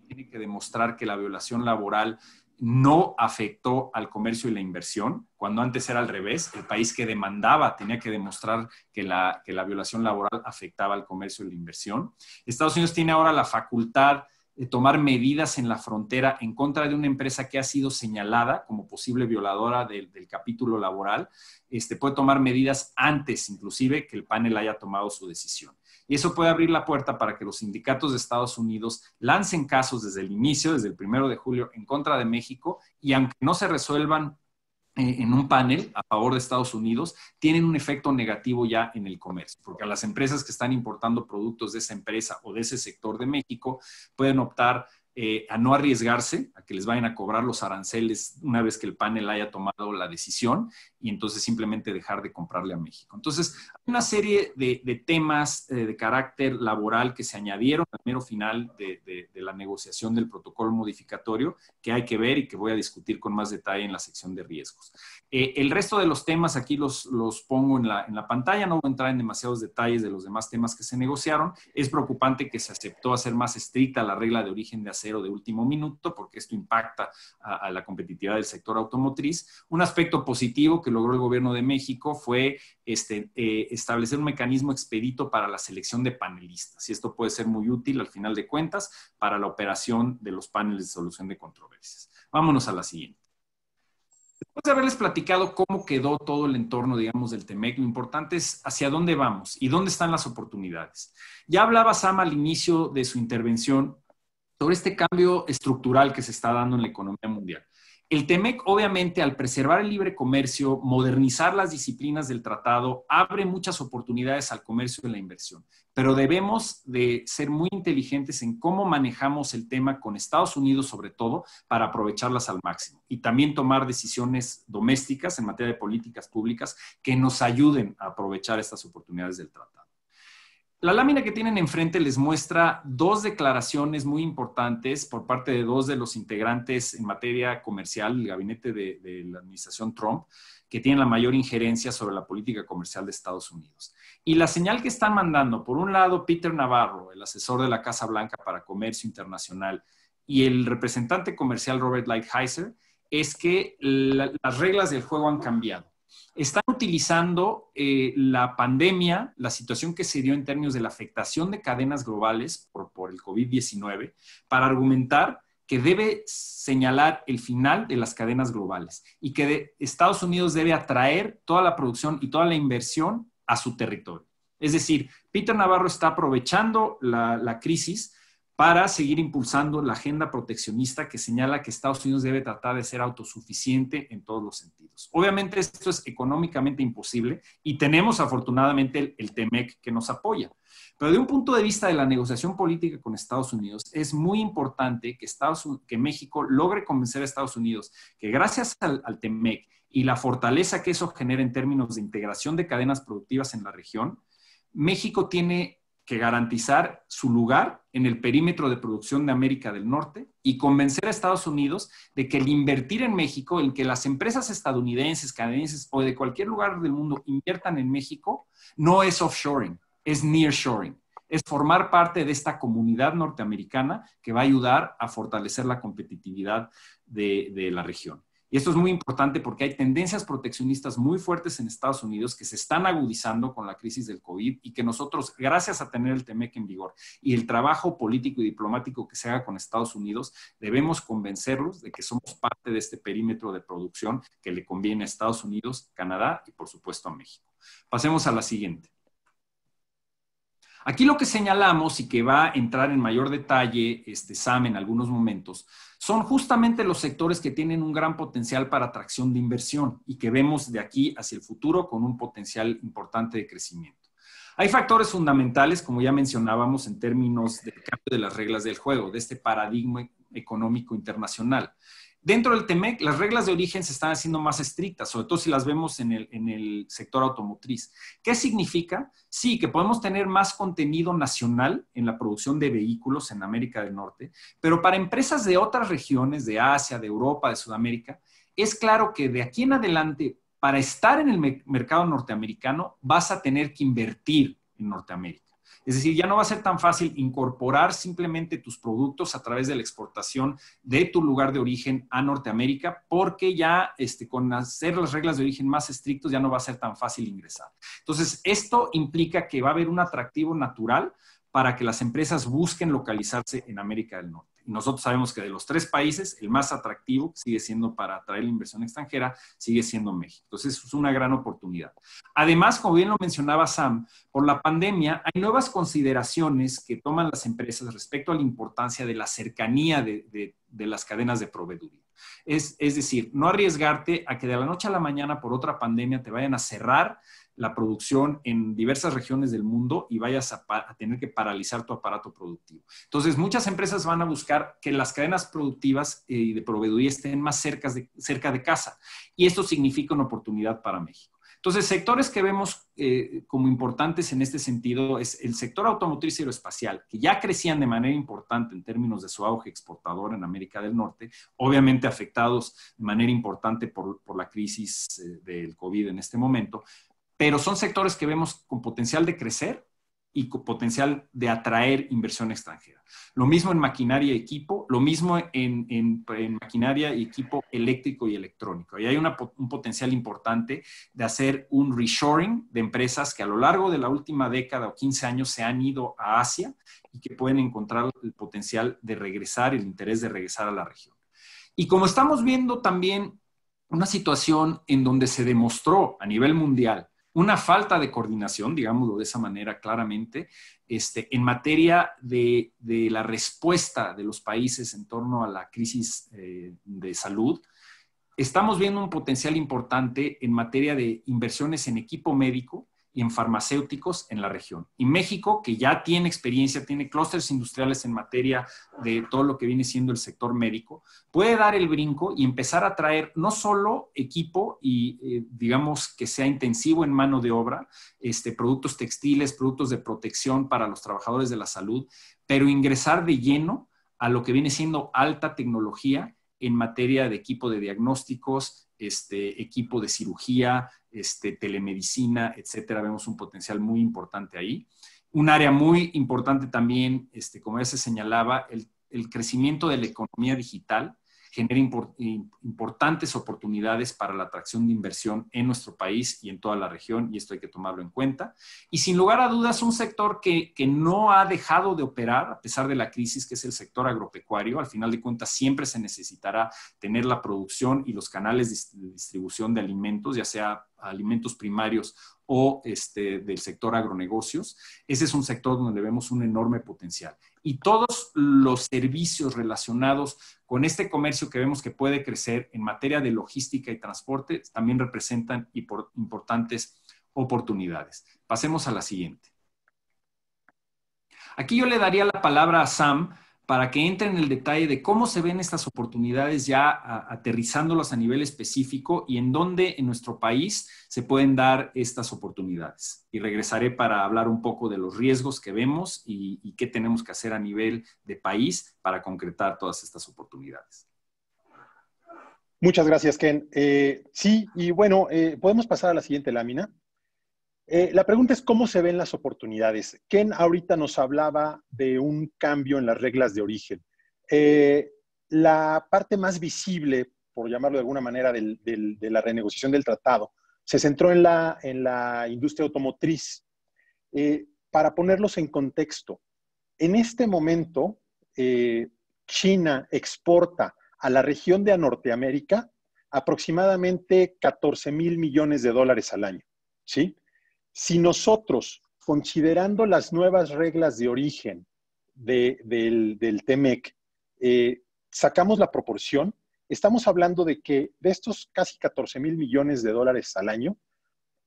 tiene que demostrar que la violación laboral no afectó al comercio y la inversión, cuando antes era al revés, el país que demandaba tenía que demostrar que la, violación laboral afectaba al comercio y la inversión. Estados Unidos tiene ahora la facultad tomar medidas en la frontera en contra de una empresa que ha sido señalada como posible violadora del, capítulo laboral, este, puede tomar medidas antes inclusive que el panel haya tomado su decisión. Y eso puede abrir la puerta para que los sindicatos de Estados Unidos lancen casos desde el inicio, desde el primero de julio, en contra de México, y aunque no se resuelvan eh, en un panel a favor de Estados Unidos tienen un efecto negativo ya en el comercio, porque a las empresas que están importando productos de esa empresa o de ese sector de México pueden optar eh, a no arriesgarse, a que les vayan a cobrar los aranceles una vez que el panel haya tomado la decisión y entonces simplemente dejar de comprarle a México. Entonces, hay una serie de, temas eh, de carácter laboral que se añadieron al mero final de, la negociación del protocolo modificatorio que hay que ver y que voy a discutir con más detalle en la sección de riesgos. Eh, el resto de los temas aquí los, los pongo en la, en la pantalla, no voy a entrar en demasiados detalles de los demás temas que se negociaron. Es preocupante que se aceptó hacer más estricta la regla de origen de acero de último minuto, porque esto impacta a, la competitividad del sector automotriz. Un aspecto positivo que logró el gobierno de México fue este, eh, establecer un mecanismo expedito para la selección de panelistas. Y esto puede ser muy útil al final de cuentas para la operación de los paneles de solución de controversias. Vámonos a la siguiente. Después de haberles platicado cómo quedó todo el entorno, digamos, del TEMEC, lo importante es hacia dónde vamos y dónde están las oportunidades. Ya hablaba Sam al inicio de su intervención sobre este cambio estructural que se está dando en la economía mundial. El TEMEC, obviamente, al preservar el libre comercio, modernizar las disciplinas del tratado, abre muchas oportunidades al comercio y la inversión. Pero debemos de ser muy inteligentes en cómo manejamos el tema con Estados Unidos, sobre todo, para aprovecharlas al máximo. Y también tomar decisiones domésticas en materia de políticas públicas que nos ayuden a aprovechar estas oportunidades del tratado. La lámina que tienen enfrente les muestra dos declaraciones muy importantes por parte de dos de los integrantes en materia comercial del gabinete de, la administración Trump, que tienen la mayor injerencia sobre la política comercial de Estados Unidos. Y la señal que están mandando, por un lado, Peter Navarro, el asesor de la Casa Blanca para Comercio Internacional, y el representante comercial Robert Lighthizer, es que las reglas del juego han cambiado están utilizando eh, la pandemia, la situación que se dio en términos de la afectación de cadenas globales por, el COVID-19, para argumentar que debe señalar el final de las cadenas globales y que Estados Unidos debe atraer toda la producción y toda la inversión a su territorio. Es decir, Peter Navarro está aprovechando la crisis para seguir impulsando la agenda proteccionista que señala que Estados Unidos debe tratar de ser autosuficiente en todos los sentidos. Obviamente esto es económicamente imposible y tenemos afortunadamente el, TEMEC que nos apoya. Pero de un punto de vista de la negociación política con Estados Unidos, es muy importante que, Estados, que México logre convencer a Estados Unidos que gracias al, al TEMEC y la fortaleza que eso genera en términos de integración de cadenas productivas en la región, México tiene que garantizar su lugar en el perímetro de producción de América del Norte y convencer a Estados Unidos de que el invertir en México, el que las empresas estadounidenses, canadienses o de cualquier lugar del mundo inviertan en México, no es offshoring, es nearshoring. Es formar parte de esta comunidad norteamericana que va a ayudar a fortalecer la competitividad de, de la región. Y esto es muy importante porque hay tendencias proteccionistas muy fuertes en Estados Unidos que se están agudizando con la crisis del COVID y que nosotros, gracias a tener el TEMEC en vigor y el trabajo político y diplomático que se haga con Estados Unidos, debemos convencerlos de que somos parte de este perímetro de producción que le conviene a Estados Unidos, Canadá y por supuesto a México. Pasemos a la siguiente. Aquí lo que señalamos y que va a entrar en mayor detalle este SAM en algunos momentos son justamente los sectores que tienen un gran potencial para atracción de inversión y que vemos de aquí hacia el futuro con un potencial importante de crecimiento. Hay factores fundamentales, como ya mencionábamos, en términos del cambio de las reglas del juego, de este paradigma económico internacional. Dentro del TEMEC, las reglas de origen se están haciendo más estrictas, sobre todo si las vemos en el, sector automotriz. ¿Qué significa? Sí, que podemos tener más contenido nacional en la producción de vehículos en América del Norte, pero para empresas de otras regiones, de Asia, de Europa, de Sudamérica, es claro que de aquí en adelante, para estar en el mercado norteamericano, vas a tener que invertir en Norteamérica. Es decir, ya no va a ser tan fácil incorporar simplemente tus productos a través de la exportación de tu lugar de origen a Norteamérica, porque ya este, con hacer las reglas de origen más estrictos ya no va a ser tan fácil ingresar. Entonces, esto implica que va a haber un atractivo natural para que las empresas busquen localizarse en América del Norte. Nosotros sabemos que de los tres países, el más atractivo sigue siendo para atraer la inversión extranjera, sigue siendo México. Entonces, es una gran oportunidad. Además, como bien lo mencionaba Sam, por la pandemia hay nuevas consideraciones que toman las empresas respecto a la importancia de la cercanía de, las cadenas de proveeduría. Es, decir, no arriesgarte a que de la noche a la mañana por otra pandemia te vayan a cerrar la producción en diversas regiones del mundo y vayas a, tener que paralizar tu aparato productivo. Entonces, muchas empresas van a buscar que las cadenas productivas eh, y de proveeduría estén más cerca de, cerca de casa. Y esto significa una oportunidad para México. Entonces, sectores que vemos eh, como importantes en este sentido es el sector automotriz y aeroespacial, que ya crecían de manera importante en términos de su auge exportador en América del Norte, obviamente afectados de manera importante por, la crisis eh, del COVID en este momento, pero son sectores que vemos con potencial de crecer y potencial de atraer inversión extranjera. Lo mismo en maquinaria y equipo, lo mismo en, maquinaria y equipo eléctrico y electrónico. Y hay un potencial importante de hacer un reshoring de empresas que a lo largo de la última década o 15 años se han ido a Asia y que pueden encontrar el potencial de regresar, el interés de regresar a la región. Y como estamos viendo también una situación en donde se demostró a nivel mundial una falta de coordinación, digámoslo de esa manera claramente, este, en materia de, la respuesta de los países en torno a la crisis eh, de salud. Estamos viendo un potencial importante en materia de inversiones en equipo médico, en farmacéuticos en la región. Y México, que ya tiene experiencia, tiene clústeres industriales en materia de todo lo que viene siendo el sector médico, puede dar el brinco y empezar a traer no solo equipo y eh, digamos que sea intensivo en mano de obra, este, productos textiles, productos de protección para los trabajadores de la salud, pero ingresar de lleno a lo que viene siendo alta tecnología en materia de equipo de diagnósticos, este, equipo de cirugía, este, telemedicina, etcétera. Vemos un potencial muy importante ahí. Un área muy importante también, este, como ya se señalaba, el, el crecimiento de la economía digital genera importantes oportunidades para la atracción de inversión en nuestro país y en toda la región, y esto hay que tomarlo en cuenta. Y sin lugar a dudas, un sector que, que no ha dejado de operar a pesar de la crisis, que es el sector agropecuario. Al final de cuentas, siempre se necesitará tener la producción y los canales de distribución de alimentos, ya sea alimentos primarios o este, del sector agronegocios. Ese es un sector donde vemos un enorme potencial. Y todos los servicios relacionados con este comercio que vemos que puede crecer en materia de logística y transporte también representan importantes oportunidades. Pasemos a la siguiente. Aquí yo le daría la palabra a Sam para que entre en el detalle de cómo se ven estas oportunidades ya aterrizándolas a nivel específico y en dónde en nuestro país se pueden dar estas oportunidades. Y regresaré para hablar un poco de los riesgos que vemos y, qué tenemos que hacer a nivel de país para concretar todas estas oportunidades. Muchas gracias, Ken. Eh, sí, y bueno, eh, podemos pasar a la siguiente lámina. Eh, la pregunta es cómo se ven las oportunidades. Ken ahorita nos hablaba de un cambio en las reglas de origen. Eh, la parte más visible por llamarlo de alguna manera, de la renegociación del tratado, se centró en la, industria automotriz. Eh, para ponerlos en contexto, en este momento, China exporta a la región de Norteamérica aproximadamente 14 mil millones de dólares al año. ¿sí? Si nosotros, considerando las nuevas reglas de origen del, del, TEMEC, eh, sacamos la proporción, estamos hablando de que de estos casi 14 mil millones de dólares al año,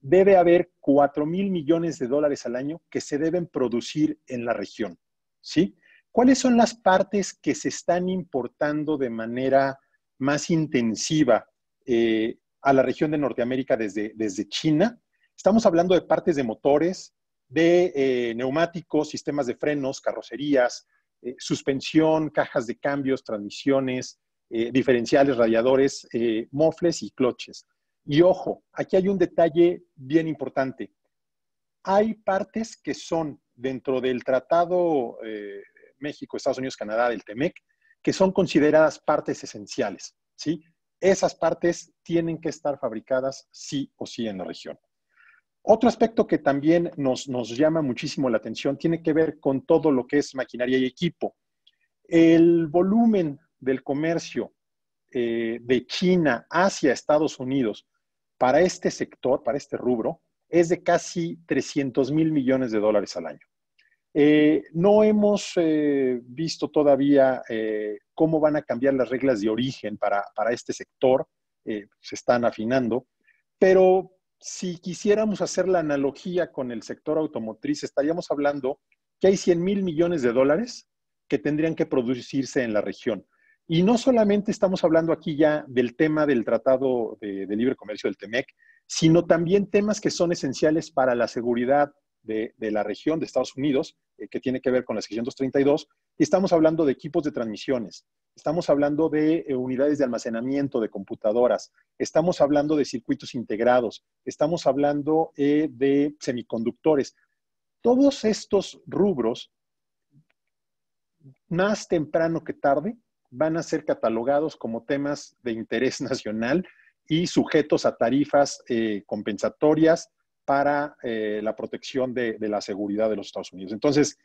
debe haber 4 mil millones de dólares al año que se deben producir en la región. ¿Sí? ¿Cuáles son las partes que se están importando de manera más intensiva eh, a la región de Norteamérica desde, desde China? Estamos hablando de partes de motores, de eh, neumáticos, sistemas de frenos, carrocerías, eh, suspensión, cajas de cambios, transmisiones, diferenciales, radiadores, mofles y cloches. Y ojo, aquí hay un detalle bien importante. Hay partes que son dentro del Tratado eh, México, Estados Unidos, Canadá, del TEMEC, que son consideradas partes esenciales, ¿sí? Esas partes tienen que estar fabricadas sí o sí en la región. Otro aspecto que también nos, llama muchísimo la atención tiene que ver con todo lo que es maquinaria y equipo. El volumen del comercio eh, de China hacia Estados Unidos para este sector, para este rubro, es de casi 300 mil millones de dólares al año. Eh, no hemos eh, visto todavía cómo van a cambiar las reglas de origen para, este sector, se están afinando, pero si quisiéramos hacer la analogía con el sector automotriz, estaríamos hablando que hay 100 mil millones de dólares que tendrían que producirse en la región. Y no solamente estamos hablando aquí ya del tema del Tratado de, Libre Comercio del TEMEC, sino también temas que son esenciales para la seguridad de, la región de Estados Unidos, eh, que tiene que ver con la 632, y estamos hablando de equipos de transmisiones, estamos hablando de eh, unidades de almacenamiento de computadoras, estamos hablando de circuitos integrados, estamos hablando eh, de semiconductores. Todos estos rubros, más temprano que tarde, van a ser catalogados como temas de interés nacional y sujetos a tarifas compensatorias para eh, la protección de, la seguridad de los Estados Unidos. Entonces,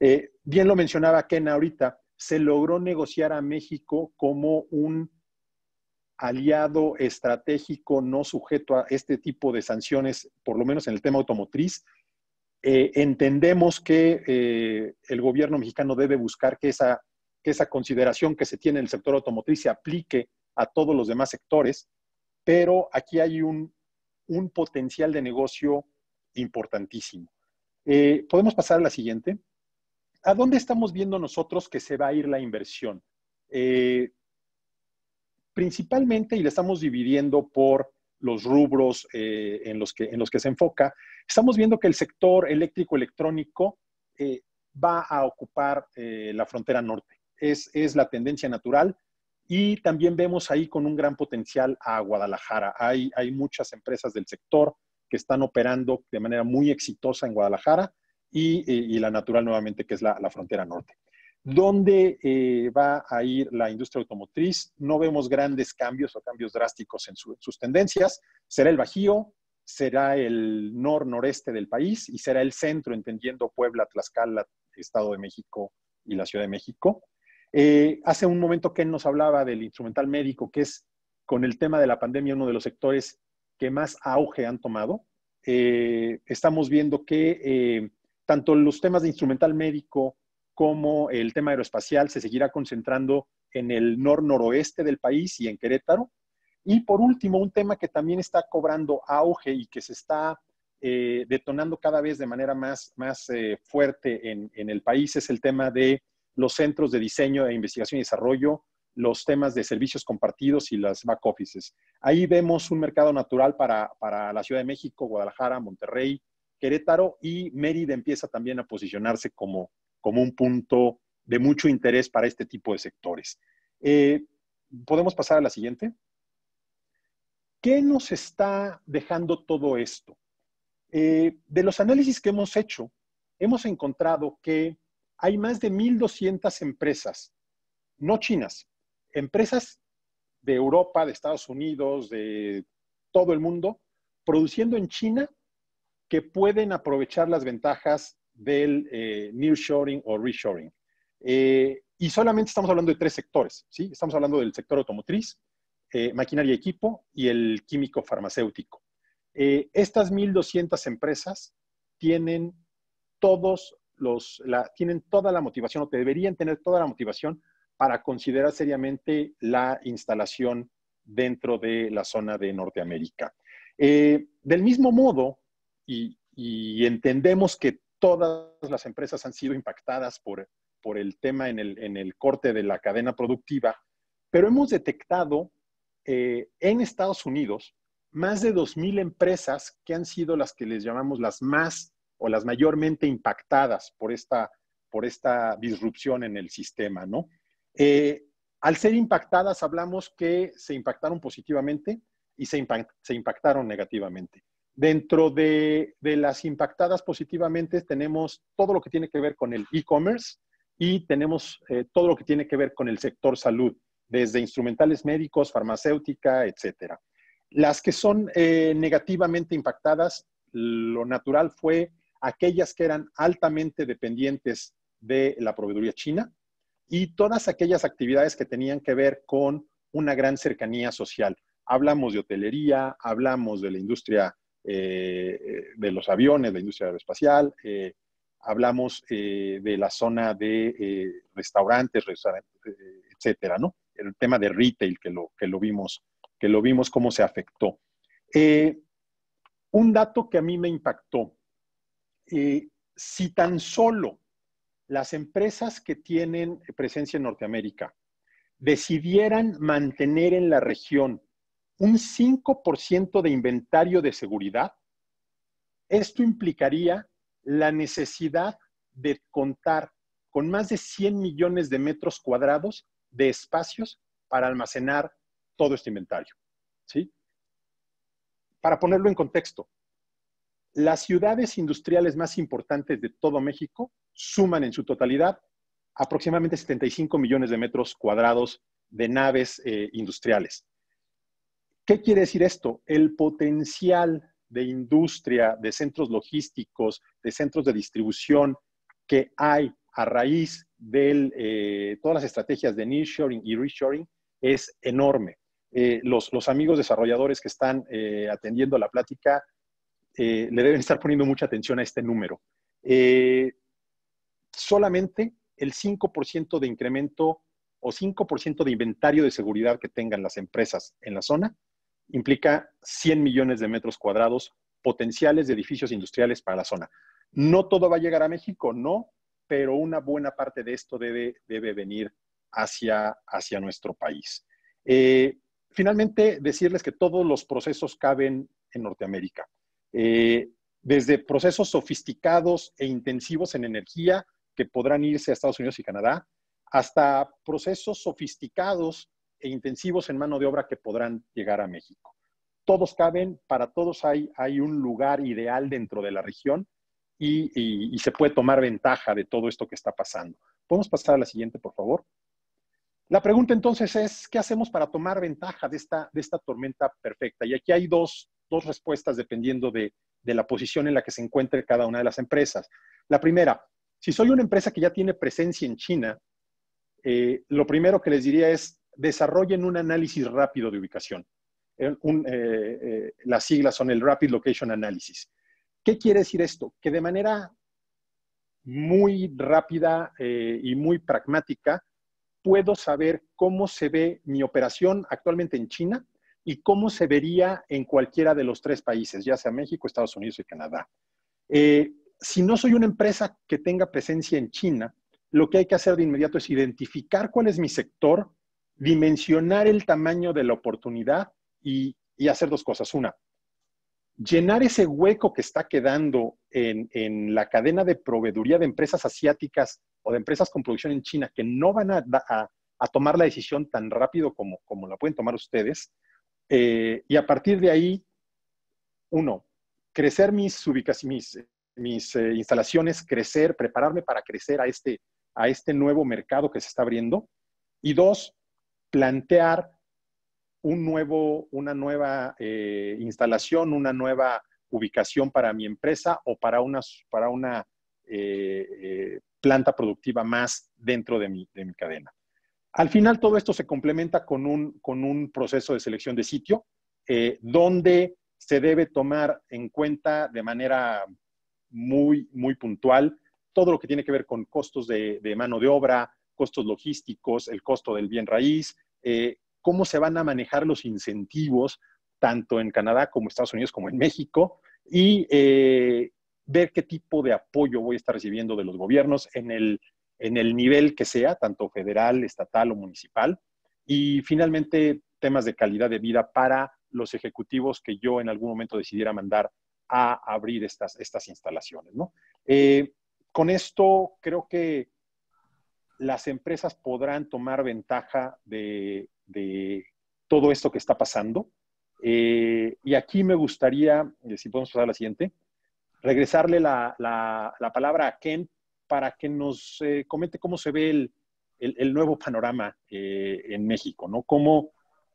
eh, bien lo mencionaba Ken ahorita, se logró negociar a México como un aliado estratégico no sujeto a este tipo de sanciones, por lo menos en el tema automotriz. entendemos que el gobierno mexicano debe buscar que esa que esa consideración que se tiene en el sector automotriz se aplique a todos los demás sectores, pero aquí hay un, potencial de negocio importantísimo. Eh, Podemos pasar a la siguiente. ¿A dónde estamos viendo nosotros que se va a ir la inversión? Eh, principalmente, y la estamos dividiendo por los rubros eh, en, los que, en los que se enfoca, estamos viendo que el sector eléctrico electrónico va a ocupar la frontera norte es, la tendencia natural. Y también vemos ahí con un gran potencial a Guadalajara. Hay, hay muchas empresas del sector que están operando de manera muy exitosa en Guadalajara y, la natural nuevamente, que es la, frontera norte. ¿Dónde eh, va a ir la industria automotriz? No vemos grandes cambios o cambios drásticos en, en sus tendencias. Será el Bajío, será el nor-noreste del país y será el centro, entendiendo Puebla, Tlaxcala, Estado de México y la Ciudad de México. Eh, hace un momento Ken nos hablaba del instrumental médico, que es con el tema de la pandemia uno de los sectores que más auge han tomado. Eh, estamos viendo que eh, tanto los temas de instrumental médico como el tema aeroespacial se seguirá concentrando en el nor-noroeste del país y en Querétaro. Y por último, un tema que también está cobrando auge y que se está detonando cada vez de manera más, más fuerte en, en, el país es el tema de los centros de diseño e investigación y desarrollo, los temas de servicios compartidos y las back offices. Ahí vemos un mercado natural para, la Ciudad de México, Guadalajara, Monterrey, Querétaro y Mérida empieza también a posicionarse como, como un punto de mucho interés para este tipo de sectores. Eh, ¿Podemos pasar a la siguiente? ¿Qué nos está dejando todo esto? Eh, de los análisis que hemos hecho, hemos encontrado que hay más de 1.200 empresas, no chinas, empresas de Europa, de Estados Unidos, de todo el mundo, produciendo en China que pueden aprovechar las ventajas del eh, nearshoring o reshoring. Eh, y solamente estamos hablando de tres sectores, ¿sí? Estamos hablando del sector automotriz, eh, maquinaria y equipo y el químico farmacéutico. Eh, estas 1.200 empresas tienen todos tienen toda la motivación o deberían tener toda la motivación para considerar seriamente la instalación dentro de la zona de Norteamérica. Eh, del mismo modo, y, entendemos que todas las empresas han sido impactadas por, por el tema en el, en el, corte de la cadena productiva, pero hemos detectado eh, en Estados Unidos más de 2.000 empresas que han sido las que les llamamos las más o las mayormente impactadas por esta, por esta disrupción en el sistema, ¿no? Eh, al ser impactadas, hablamos que se impactaron positivamente y se, se impactaron negativamente. Dentro de, de, las impactadas positivamente tenemos todo lo que tiene que ver con el e-commerce y tenemos eh, todo lo que tiene que ver con el sector salud, desde instrumentales médicos, farmacéutica, etcétera. Las que son eh, negativamente impactadas, lo natural fue aquellas que eran altamente dependientes de la proveeduría china, y todas aquellas actividades que tenían que ver con una gran cercanía social. Hablamos de hotelería, hablamos de la industria eh, de los aviones, la industria aeroespacial, eh, hablamos eh, de la zona de restaurantes, restaurantes etcétera, ¿no? El tema de retail que lo, que lo vimos, que lo vimos cómo se afectó. un dato que a mí me impactó, si tan solo las empresas que tienen presencia en Norteamérica decidieran mantener en la región un 5% de inventario de seguridad, esto implicaría la necesidad de contar con más de 100 millones de metros cuadrados de espacios para almacenar todo este inventario. ¿sí? Para ponerlo en contexto, las ciudades industriales más importantes de todo México suman en su totalidad aproximadamente 75 millones de metros cuadrados de naves eh, industriales. ¿Qué quiere decir esto? El potencial de industria, de centros logísticos, de centros de distribución que hay a raíz de eh, todas las estrategias de nearshoring y reshoring es enorme. Eh, los, los, amigos desarrolladores que están atendiendo la plática le deben estar poniendo mucha atención a este número solamente el 5% de incremento o 5% de inventario de seguridad que tengan las empresas en la zona implica 100 millones de metros cuadrados potenciales de edificios industriales para la zona. No todo va a llegar a México, no, pero una buena parte de esto debe, debe venir hacia, hacia nuestro país. Eh, finalmente, decirles que todos los procesos caben en Norteamérica. Eh, desde procesos sofisticados e intensivos en energía que podrán irse a Estados Unidos y Canadá, hasta procesos sofisticados e intensivos en mano de obra que podrán llegar a México. Todos caben, para todos hay, hay un lugar ideal dentro de la región y, se puede tomar ventaja de todo esto que está pasando. ¿Podemos pasar a la siguiente, por favor? La pregunta entonces es, ¿qué hacemos para tomar ventaja de esta, de esta tormenta perfecta? Y aquí hay dos, dos respuestas dependiendo de, de la posición en la que se encuentre cada una de las empresas. La primera, si soy una empresa que ya tiene presencia en China, eh, lo primero que les diría es desarrollen un análisis rápido de ubicación. Eh, eh, las siglas son el Rapid Location Analysis. ¿Qué quiere decir esto? Que de manera muy rápida y muy pragmática puedo saber cómo se ve mi operación actualmente en China y cómo se vería en cualquiera de los tres países, ya sea México, Estados Unidos y Canadá si no soy una empresa que tenga presencia en China, lo que hay que hacer de inmediato es identificar cuál es mi sector, dimensionar el tamaño de la oportunidad y, hacer dos cosas. Una, llenar ese hueco que está quedando en, la cadena de proveeduría de empresas asiáticas o de empresas con producción en China que no van a, tomar la decisión tan rápido como, como la pueden tomar ustedes. Eh, y a partir de ahí, uno, crecer mis ubicaciones, mis eh, instalaciones, crecer, prepararme para crecer a este, a este nuevo mercado que se está abriendo. Y dos, plantear un nuevo, una nueva eh, instalación, una nueva ubicación para mi empresa o para una, para una planta productiva más dentro de mi, de mi, cadena. Al final, todo esto se complementa con un, con un proceso de selección de sitio, donde se debe tomar en cuenta de manera muy, muy puntual todo lo que tiene que ver con costos de, de mano de obra, costos logísticos, el costo del bien raíz, eh, cómo se van a manejar los incentivos, tanto en Canadá como Estados Unidos como en México, y eh, ver qué tipo de apoyo voy a estar recibiendo de los gobiernos en el, en el nivel que sea, tanto federal, estatal o municipal. Y finalmente, temas de calidad de vida para los ejecutivos que yo en algún momento decidiera mandar a abrir estas, estas instalaciones. ¿no? Eh, con esto creo que las empresas podrán tomar ventaja de, todo esto que está pasando. Eh, y aquí me gustaría, eh, si podemos pasar a la siguiente, regresarle la, palabra a Ken para que nos eh, comente cómo se ve el, nuevo panorama en México, ¿no? Cómo,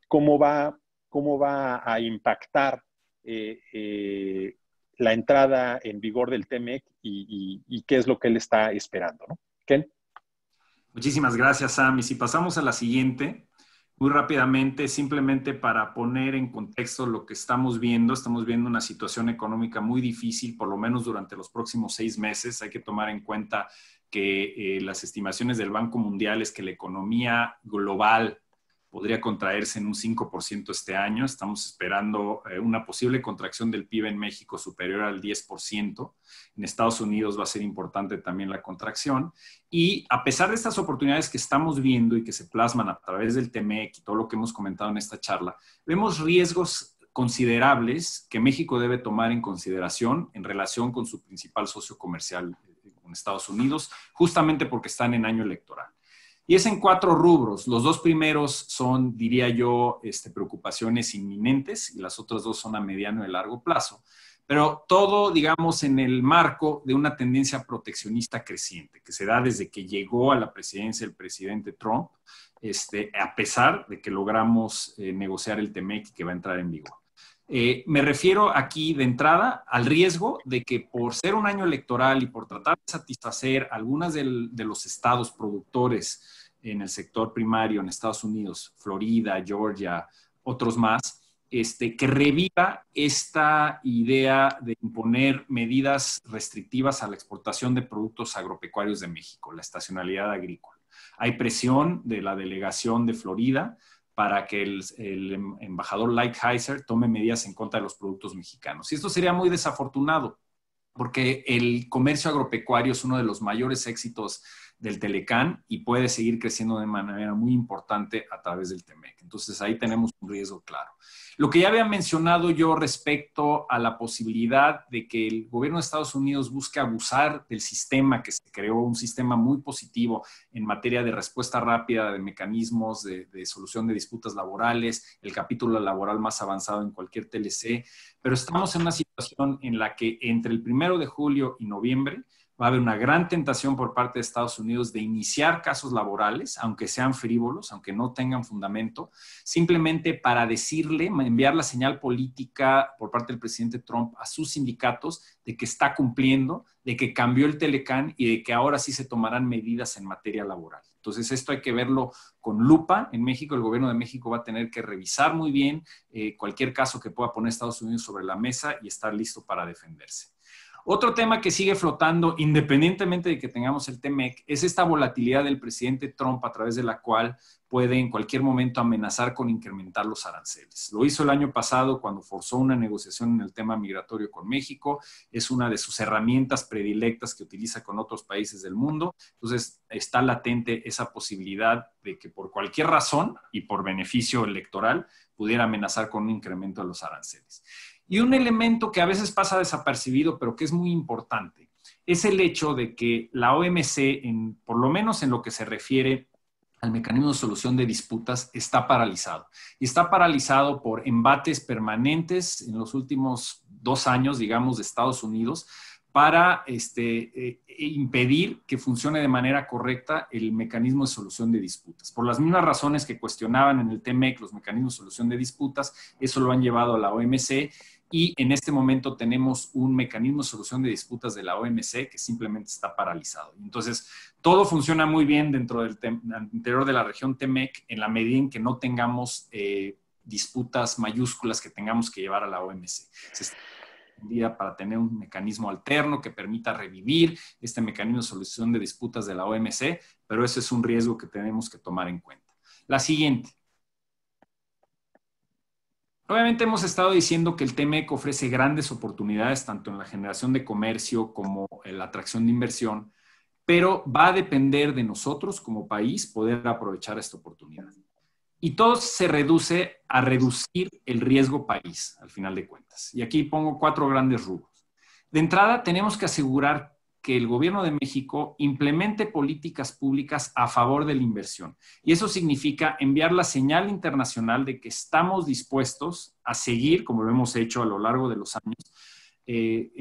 cómo, va, cómo va a impactar la entrada en vigor del TEMEC y, y, qué es lo que él está esperando, ¿no? Ken. Muchísimas gracias, Sam. Y si pasamos a la siguiente, muy rápidamente, simplemente para poner en contexto lo que estamos viendo, estamos viendo una situación económica muy difícil, por lo menos durante los próximos seis meses. Hay que tomar en cuenta que eh, las estimaciones del Banco Mundial es que la economía global podría contraerse en un 5% este año. Estamos esperando eh, una posible contracción del PIB en México superior al 10%. En Estados Unidos va a ser importante también la contracción. Y a pesar de estas oportunidades que estamos viendo y que se plasman a través del TMEC y todo lo que hemos comentado en esta charla, vemos riesgos considerables que México debe tomar en consideración en relación con su principal socio comercial eh, con Estados Unidos, justamente porque están en año electoral. Y es en cuatro rubros. Los dos primeros son, diría yo, este, preocupaciones inminentes y las otras dos son a mediano y largo plazo. Pero todo, digamos, en el marco de una tendencia proteccionista creciente que se da desde que llegó a la presidencia el presidente Trump, este, a pesar de que logramos eh, negociar el TEMEC que va a entrar en vigor. Eh, me refiero aquí de entrada al riesgo de que por ser un año electoral y por tratar de satisfacer algunas de los estados productores en el sector primario en Estados Unidos, Florida, Georgia, otros más, este, que reviva esta idea de imponer medidas restrictivas a la exportación de productos agropecuarios de México, la estacionalidad agrícola. Hay presión de la delegación de Florida para que el, el embajador Lighthizer tome medidas en contra de los productos mexicanos. Y esto sería muy desafortunado, porque el comercio agropecuario es uno de los mayores éxitos del Telecán y puede seguir creciendo de manera muy importante a través del TEMEC. Entonces ahí tenemos un riesgo claro. Lo que ya había mencionado yo respecto a la posibilidad de que el gobierno de Estados Unidos busque abusar del sistema que se creó, un sistema muy positivo en materia de respuesta rápida, de mecanismos de, de solución de disputas laborales, el capítulo laboral más avanzado en cualquier TLC, pero estamos en una situación en la que entre el primero de julio y noviembre, va a haber una gran tentación por parte de Estados Unidos de iniciar casos laborales, aunque sean frívolos, aunque no tengan fundamento, simplemente para decirle, enviar la señal política por parte del presidente Trump a sus sindicatos de que está cumpliendo, de que cambió el Telecán y de que ahora sí se tomarán medidas en materia laboral. Entonces, esto hay que verlo con lupa. En México, el gobierno de México va a tener que revisar muy bien eh, cualquier caso que pueda poner Estados Unidos sobre la mesa y estar listo para defenderse. Otro tema que sigue flotando, independientemente de que tengamos el TEMEC, es esta volatilidad del presidente Trump a través de la cual puede en cualquier momento amenazar con incrementar los aranceles. Lo hizo el año pasado cuando forzó una negociación en el tema migratorio con México. Es una de sus herramientas predilectas que utiliza con otros países del mundo. Entonces, está latente esa posibilidad de que por cualquier razón y por beneficio electoral pudiera amenazar con un incremento de los aranceles. Y un elemento que a veces pasa desapercibido, pero que es muy importante, es el hecho de que la OMC, en, por lo menos en lo que se refiere al mecanismo de solución de disputas, está paralizado. Y está paralizado por embates permanentes en los últimos dos años, digamos, de Estados Unidos para este, eh, impedir que funcione de manera correcta el mecanismo de solución de disputas. Por las mismas razones que cuestionaban en el TMEC los mecanismos de solución de disputas, eso lo han llevado a la OMC y en este momento tenemos un mecanismo de solución de disputas de la OMC que simplemente está paralizado. Entonces, todo funciona muy bien dentro del interior de la región TEMEC en la medida en que no tengamos eh, disputas mayúsculas que tengamos que llevar a la OMC. Se está para tener un mecanismo alterno que permita revivir este mecanismo de solución de disputas de la OMC, pero ese es un riesgo que tenemos que tomar en cuenta. La siguiente. Obviamente hemos estado diciendo que el TMEC ofrece grandes oportunidades tanto en la generación de comercio como en la atracción de inversión, pero va a depender de nosotros como país poder aprovechar esta oportunidad. Y todo se reduce a reducir el riesgo país, al final de cuentas. Y aquí pongo cuatro grandes rubros. De entrada, tenemos que asegurar que el gobierno de México implemente políticas públicas a favor de la inversión. Y eso significa enviar la señal internacional de que estamos dispuestos a seguir, como lo hemos hecho a lo largo de los años, eh,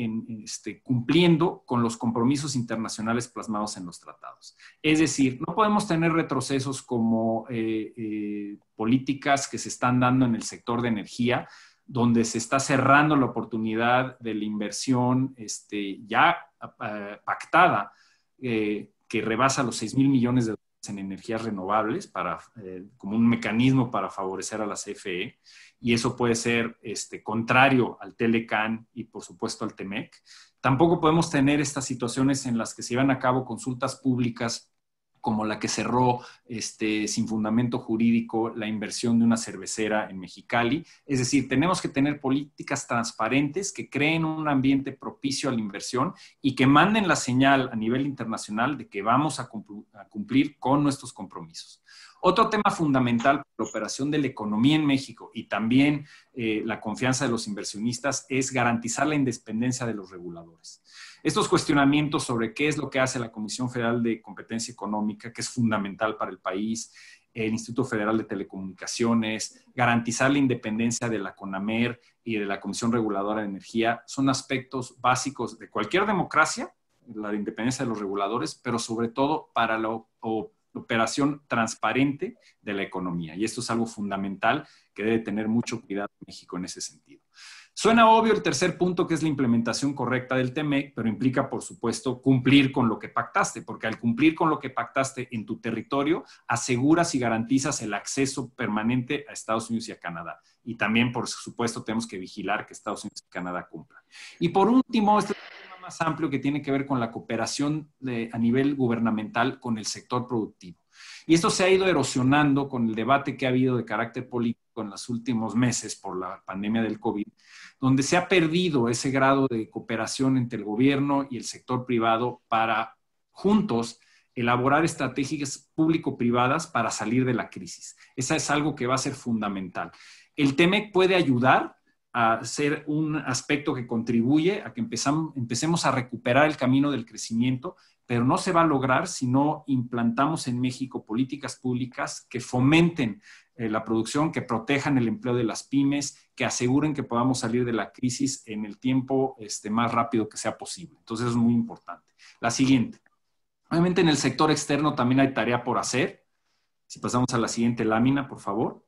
este, cumpliendo con los compromisos internacionales plasmados en los tratados. Es decir, no podemos tener retrocesos como eh, eh, políticas que se están dando en el sector de energía, donde se está cerrando la oportunidad de la inversión este, ya eh, pactada, eh, que rebasa los 6 mil millones de dólares en energías renovables para, eh, como un mecanismo para favorecer a la CFE. Y eso puede ser este, contrario al Telecan y, por supuesto, al TEMEC. Tampoco podemos tener estas situaciones en las que se llevan a cabo consultas públicas como la que cerró este, sin fundamento jurídico la inversión de una cervecera en Mexicali. Es decir, tenemos que tener políticas transparentes que creen un ambiente propicio a la inversión y que manden la señal a nivel internacional de que vamos a, cumplir con nuestros compromisos. Otro tema fundamental para la operación de la economía en México y también eh, la confianza de los inversionistas es garantizar la independencia de los reguladores. Estos cuestionamientos sobre qué es lo que hace la Comisión Federal de Competencia Económica, que es fundamental para el país, el Instituto Federal de Telecomunicaciones, garantizar la independencia de la CONAMER y de la Comisión Reguladora de Energía, son aspectos básicos de cualquier democracia, la independencia de los reguladores, pero sobre todo para la operación transparente de la economía. Y esto es algo fundamental que debe tener mucho cuidado México en ese sentido. Suena obvio el tercer punto, que es la implementación correcta del TEMEC, pero implica, por supuesto, cumplir con lo que pactaste, porque al cumplir con lo que pactaste en tu territorio, aseguras y garantizas el acceso permanente a Estados Unidos y a Canadá. Y también, por supuesto, tenemos que vigilar que Estados Unidos y Canadá cumplan. Y por último, este más amplio que tiene que ver con la cooperación a nivel gubernamental con el sector productivo. Y esto se ha ido erosionando con el debate que ha habido de carácter político en los últimos meses por la pandemia del COVID, donde se ha perdido ese grado de cooperación entre el gobierno y el sector privado para juntos elaborar estrategias público-privadas para salir de la crisis. Esa es algo que va a ser fundamental. El TEMEC puede ayudar a ser un aspecto que contribuye a que empecemos a recuperar el camino del crecimiento, pero no se va a lograr si no implantamos en México políticas públicas que fomenten eh, la producción, que protejan el empleo de las pymes, que aseguren que podamos salir de la crisis en el tiempo este, más rápido que sea posible. Entonces es muy importante. La siguiente. Obviamente en el sector externo también hay tarea por hacer. Si pasamos a la siguiente lámina, por favor.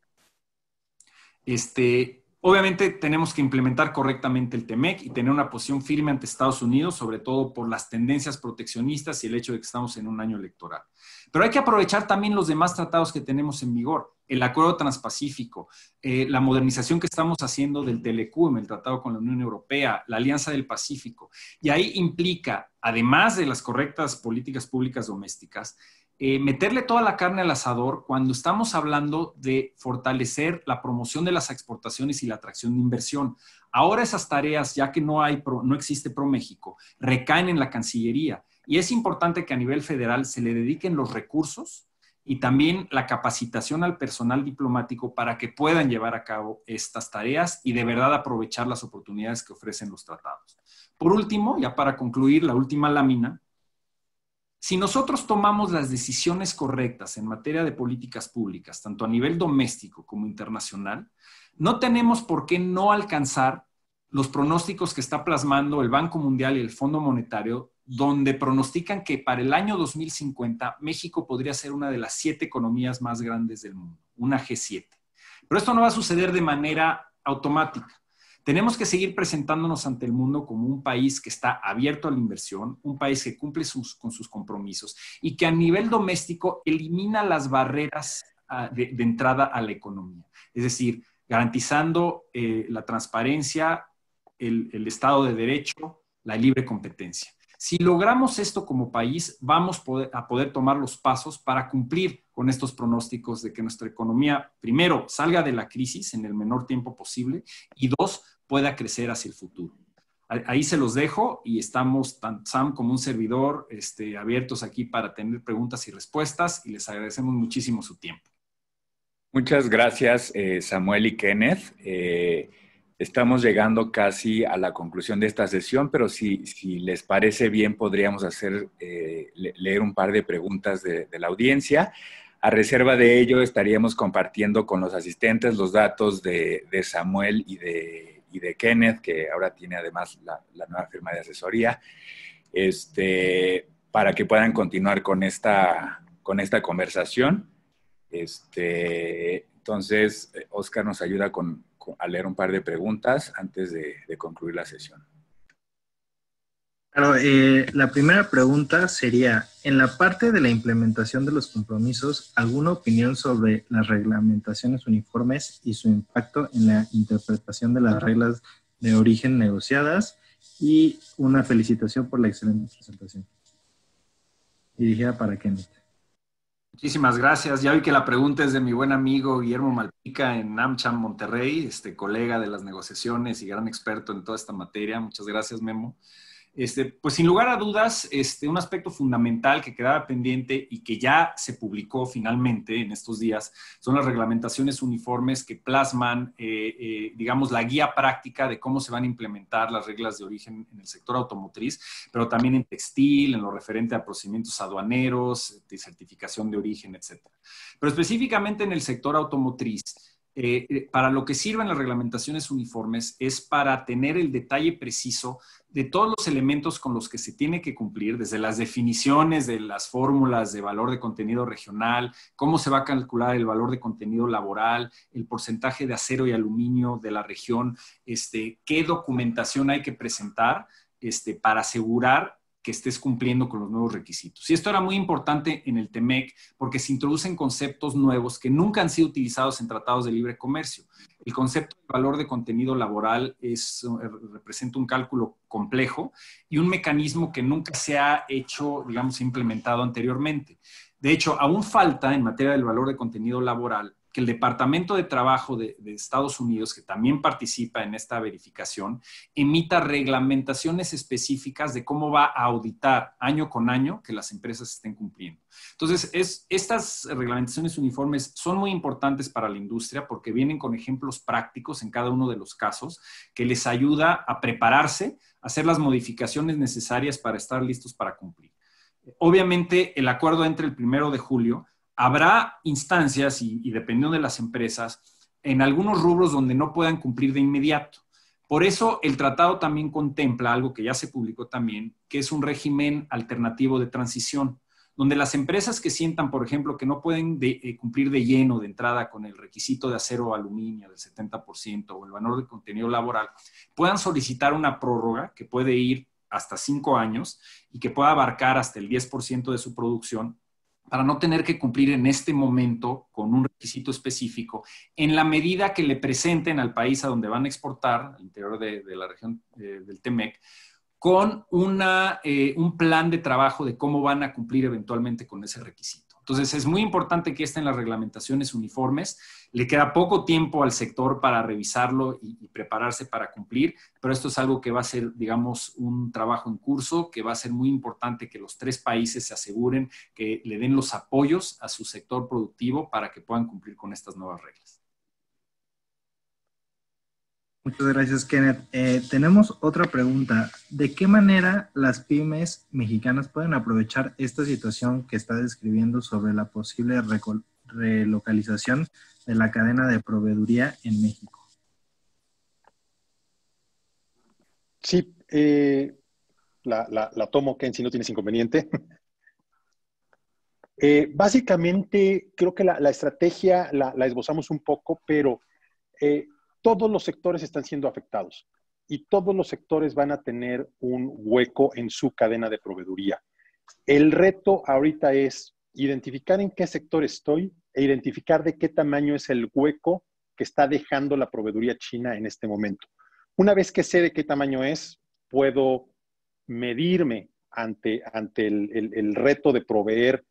Este, Obviamente tenemos que implementar correctamente el TEMEC y tener una posición firme ante Estados Unidos, sobre todo por las tendencias proteccionistas y el hecho de que estamos en un año electoral. Pero hay que aprovechar también los demás tratados que tenemos en vigor, el Acuerdo Transpacífico, eh, la modernización que estamos haciendo del Telecum, el tratado con la Unión Europea, la Alianza del Pacífico. Y ahí implica, además de las correctas políticas públicas domésticas, eh, meterle toda la carne al asador cuando estamos hablando de fortalecer la promoción de las exportaciones y la atracción de inversión. Ahora esas tareas, ya que no, hay no existe ProMéxico, recaen en la Cancillería y es importante que a nivel federal se le dediquen los recursos y también la capacitación al personal diplomático para que puedan llevar a cabo estas tareas y de verdad aprovechar las oportunidades que ofrecen los tratados. Por último, ya para concluir, la última lámina, si nosotros tomamos las decisiones correctas en materia de políticas públicas, tanto a nivel doméstico como internacional, no tenemos por qué no alcanzar los pronósticos que está plasmando el Banco Mundial y el Fondo Monetario, donde pronostican que para el año 2050 México podría ser una de las siete economías más grandes del mundo, una G7. Pero esto no va a suceder de manera automática. Tenemos que seguir presentándonos ante el mundo como un país que está abierto a la inversión, un país que cumple con sus compromisos y que a nivel doméstico elimina las barreras ah, de, entrada a la economía. Es decir, garantizando eh, la transparencia, el, Estado de Derecho, la libre competencia. Si logramos esto como país, vamos a poder tomar los pasos para cumplir con estos pronósticos de que nuestra economía, primero, salga de la crisis en el menor tiempo posible y dos, pueda crecer hacia el futuro. Ahí se los dejo y estamos, tanto Sam como un servidor, este, abiertos aquí para tener preguntas y respuestas y les agradecemos muchísimo su tiempo. Muchas gracias, eh, Samuel y Kenneth. Eh, estamos llegando casi a la conclusión de esta sesión, pero si, si les parece bien, podríamos hacer, eh, leer un par de preguntas de, de la audiencia. A reserva de ello, estaríamos compartiendo con los asistentes los datos de, Samuel y de, Kenneth, que ahora tiene además la, nueva firma de asesoría, este, para que puedan continuar con esta, con esta conversación. Este, entonces, Oscar nos ayuda a leer un par de preguntas antes de concluir la sesión. Claro, eh, la primera pregunta sería, en la parte de la implementación de los compromisos, ¿alguna opinión sobre las reglamentaciones uniformes y su impacto en la interpretación de las reglas de origen negociadas? Y una felicitación por la excelente presentación. Dirigida para Kenneth. Muchísimas gracias. Ya vi que la pregunta es de mi buen amigo Guillermo Malpica en AmCham Monterrey, este colega de las negociaciones y gran experto en toda esta materia. Muchas gracias, Memo. Este, pues sin lugar a dudas, este, un aspecto fundamental que quedaba pendiente y que ya se publicó finalmente en estos días son las reglamentaciones uniformes que plasman, eh, eh, digamos, la guía práctica de cómo se van a implementar las reglas de origen en el sector automotriz, pero también en textil, en lo referente a procedimientos aduaneros, de certificación de origen, etc. Pero específicamente en el sector automotriz, eh, para lo que sirven las reglamentaciones uniformes es para tener el detalle preciso de todos los elementos con los que se tiene que cumplir, desde las definiciones de las fórmulas de valor de contenido regional, cómo se va a calcular el valor de contenido laboral, el porcentaje de acero y aluminio de la región, este, qué documentación hay que presentar este, para asegurar que estés cumpliendo con los nuevos requisitos. Y esto era muy importante en el TEMEC porque se introducen conceptos nuevos que nunca han sido utilizados en tratados de libre comercio. El concepto de valor de contenido laboral es, eh, representa un cálculo complejo y un mecanismo que nunca se ha hecho, digamos, implementado anteriormente. De hecho, aún falta en materia del valor de contenido laboral que el Departamento de Trabajo de, Estados Unidos, que también participa en esta verificación, emita reglamentaciones específicas de cómo va a auditar año con año que las empresas estén cumpliendo. Entonces, es, estas reglamentaciones uniformes son muy importantes para la industria porque vienen con ejemplos prácticos en cada uno de los casos que les ayuda a prepararse, a hacer las modificaciones necesarias para estar listos para cumplir. Obviamente, el acuerdo entre el primero de julio habrá instancias, y, dependiendo de las empresas, en algunos rubros donde no puedan cumplir de inmediato. Por eso el tratado también contempla algo que ya se publicó también, que es un régimen alternativo de transición, donde las empresas que sientan, por ejemplo, que no pueden eh, cumplir de lleno de entrada con el requisito de acero o aluminio del 70% o el valor de contenido laboral, puedan solicitar una prórroga que puede ir hasta cinco años y que pueda abarcar hasta el 10% de su producción para no tener que cumplir en este momento con un requisito específico, en la medida que le presenten al país a donde van a exportar, al interior de, la región eh, del TEMEC, con una, eh, un plan de trabajo de cómo van a cumplir eventualmente con ese requisito. Entonces, es muy importante que estén las reglamentaciones uniformes. Le queda poco tiempo al sector para revisarlo y, prepararse para cumplir, pero esto es algo que va a ser, digamos, un trabajo en curso, que va a ser muy importante que los tres países se aseguren que le den los apoyos a su sector productivo para que puedan cumplir con estas nuevas reglas. Muchas gracias, Kenneth. Eh, tenemos otra pregunta. ¿De qué manera las pymes mexicanas pueden aprovechar esta situación que está describiendo sobre la posible relocalización de la cadena de proveeduría en México? Sí, la, tomo, Ken, si no tienes inconveniente. básicamente, creo que la, estrategia la, esbozamos un poco, pero todos los sectores están siendo afectados y todos los sectores van a tener un hueco en su cadena de proveeduría. El reto ahorita es identificar en qué sector estoy e identificar de qué tamaño es el hueco que está dejando la proveeduría china en este momento. Una vez que sé de qué tamaño es, puedo medirme ante, ante el, reto de proveer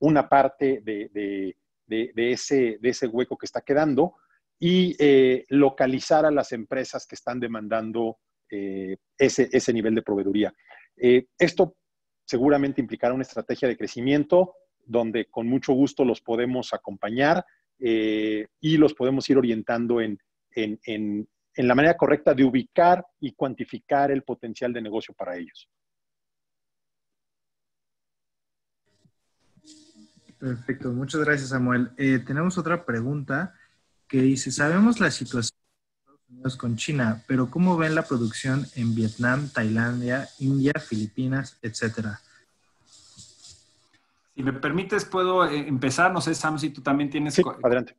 una parte de, ese, de ese hueco que está quedando y eh, localizar a las empresas que están demandando eh, ese, ese, nivel de proveeduría. Eh, esto seguramente implicará una estrategia de crecimiento donde con mucho gusto los podemos acompañar y los podemos ir orientando en, en, en, en la manera correcta de ubicar y cuantificar el potencial de negocio para ellos. Perfecto, muchas gracias Samuel. tenemos otra pregunta que dice, sabemos la situación de Estados Unidos con China, pero ¿cómo ven la producción en Vietnam, Tailandia, India, Filipinas, etcétera? Si me permites, puedo eh, empezar. No sé, Sam, si tú también tienes... Sí, adelante.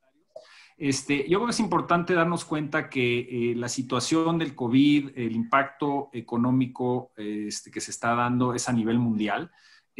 Este, yo creo que es importante darnos cuenta que eh, la situación del COVID, el impacto económico este, que se está dando es a nivel mundial.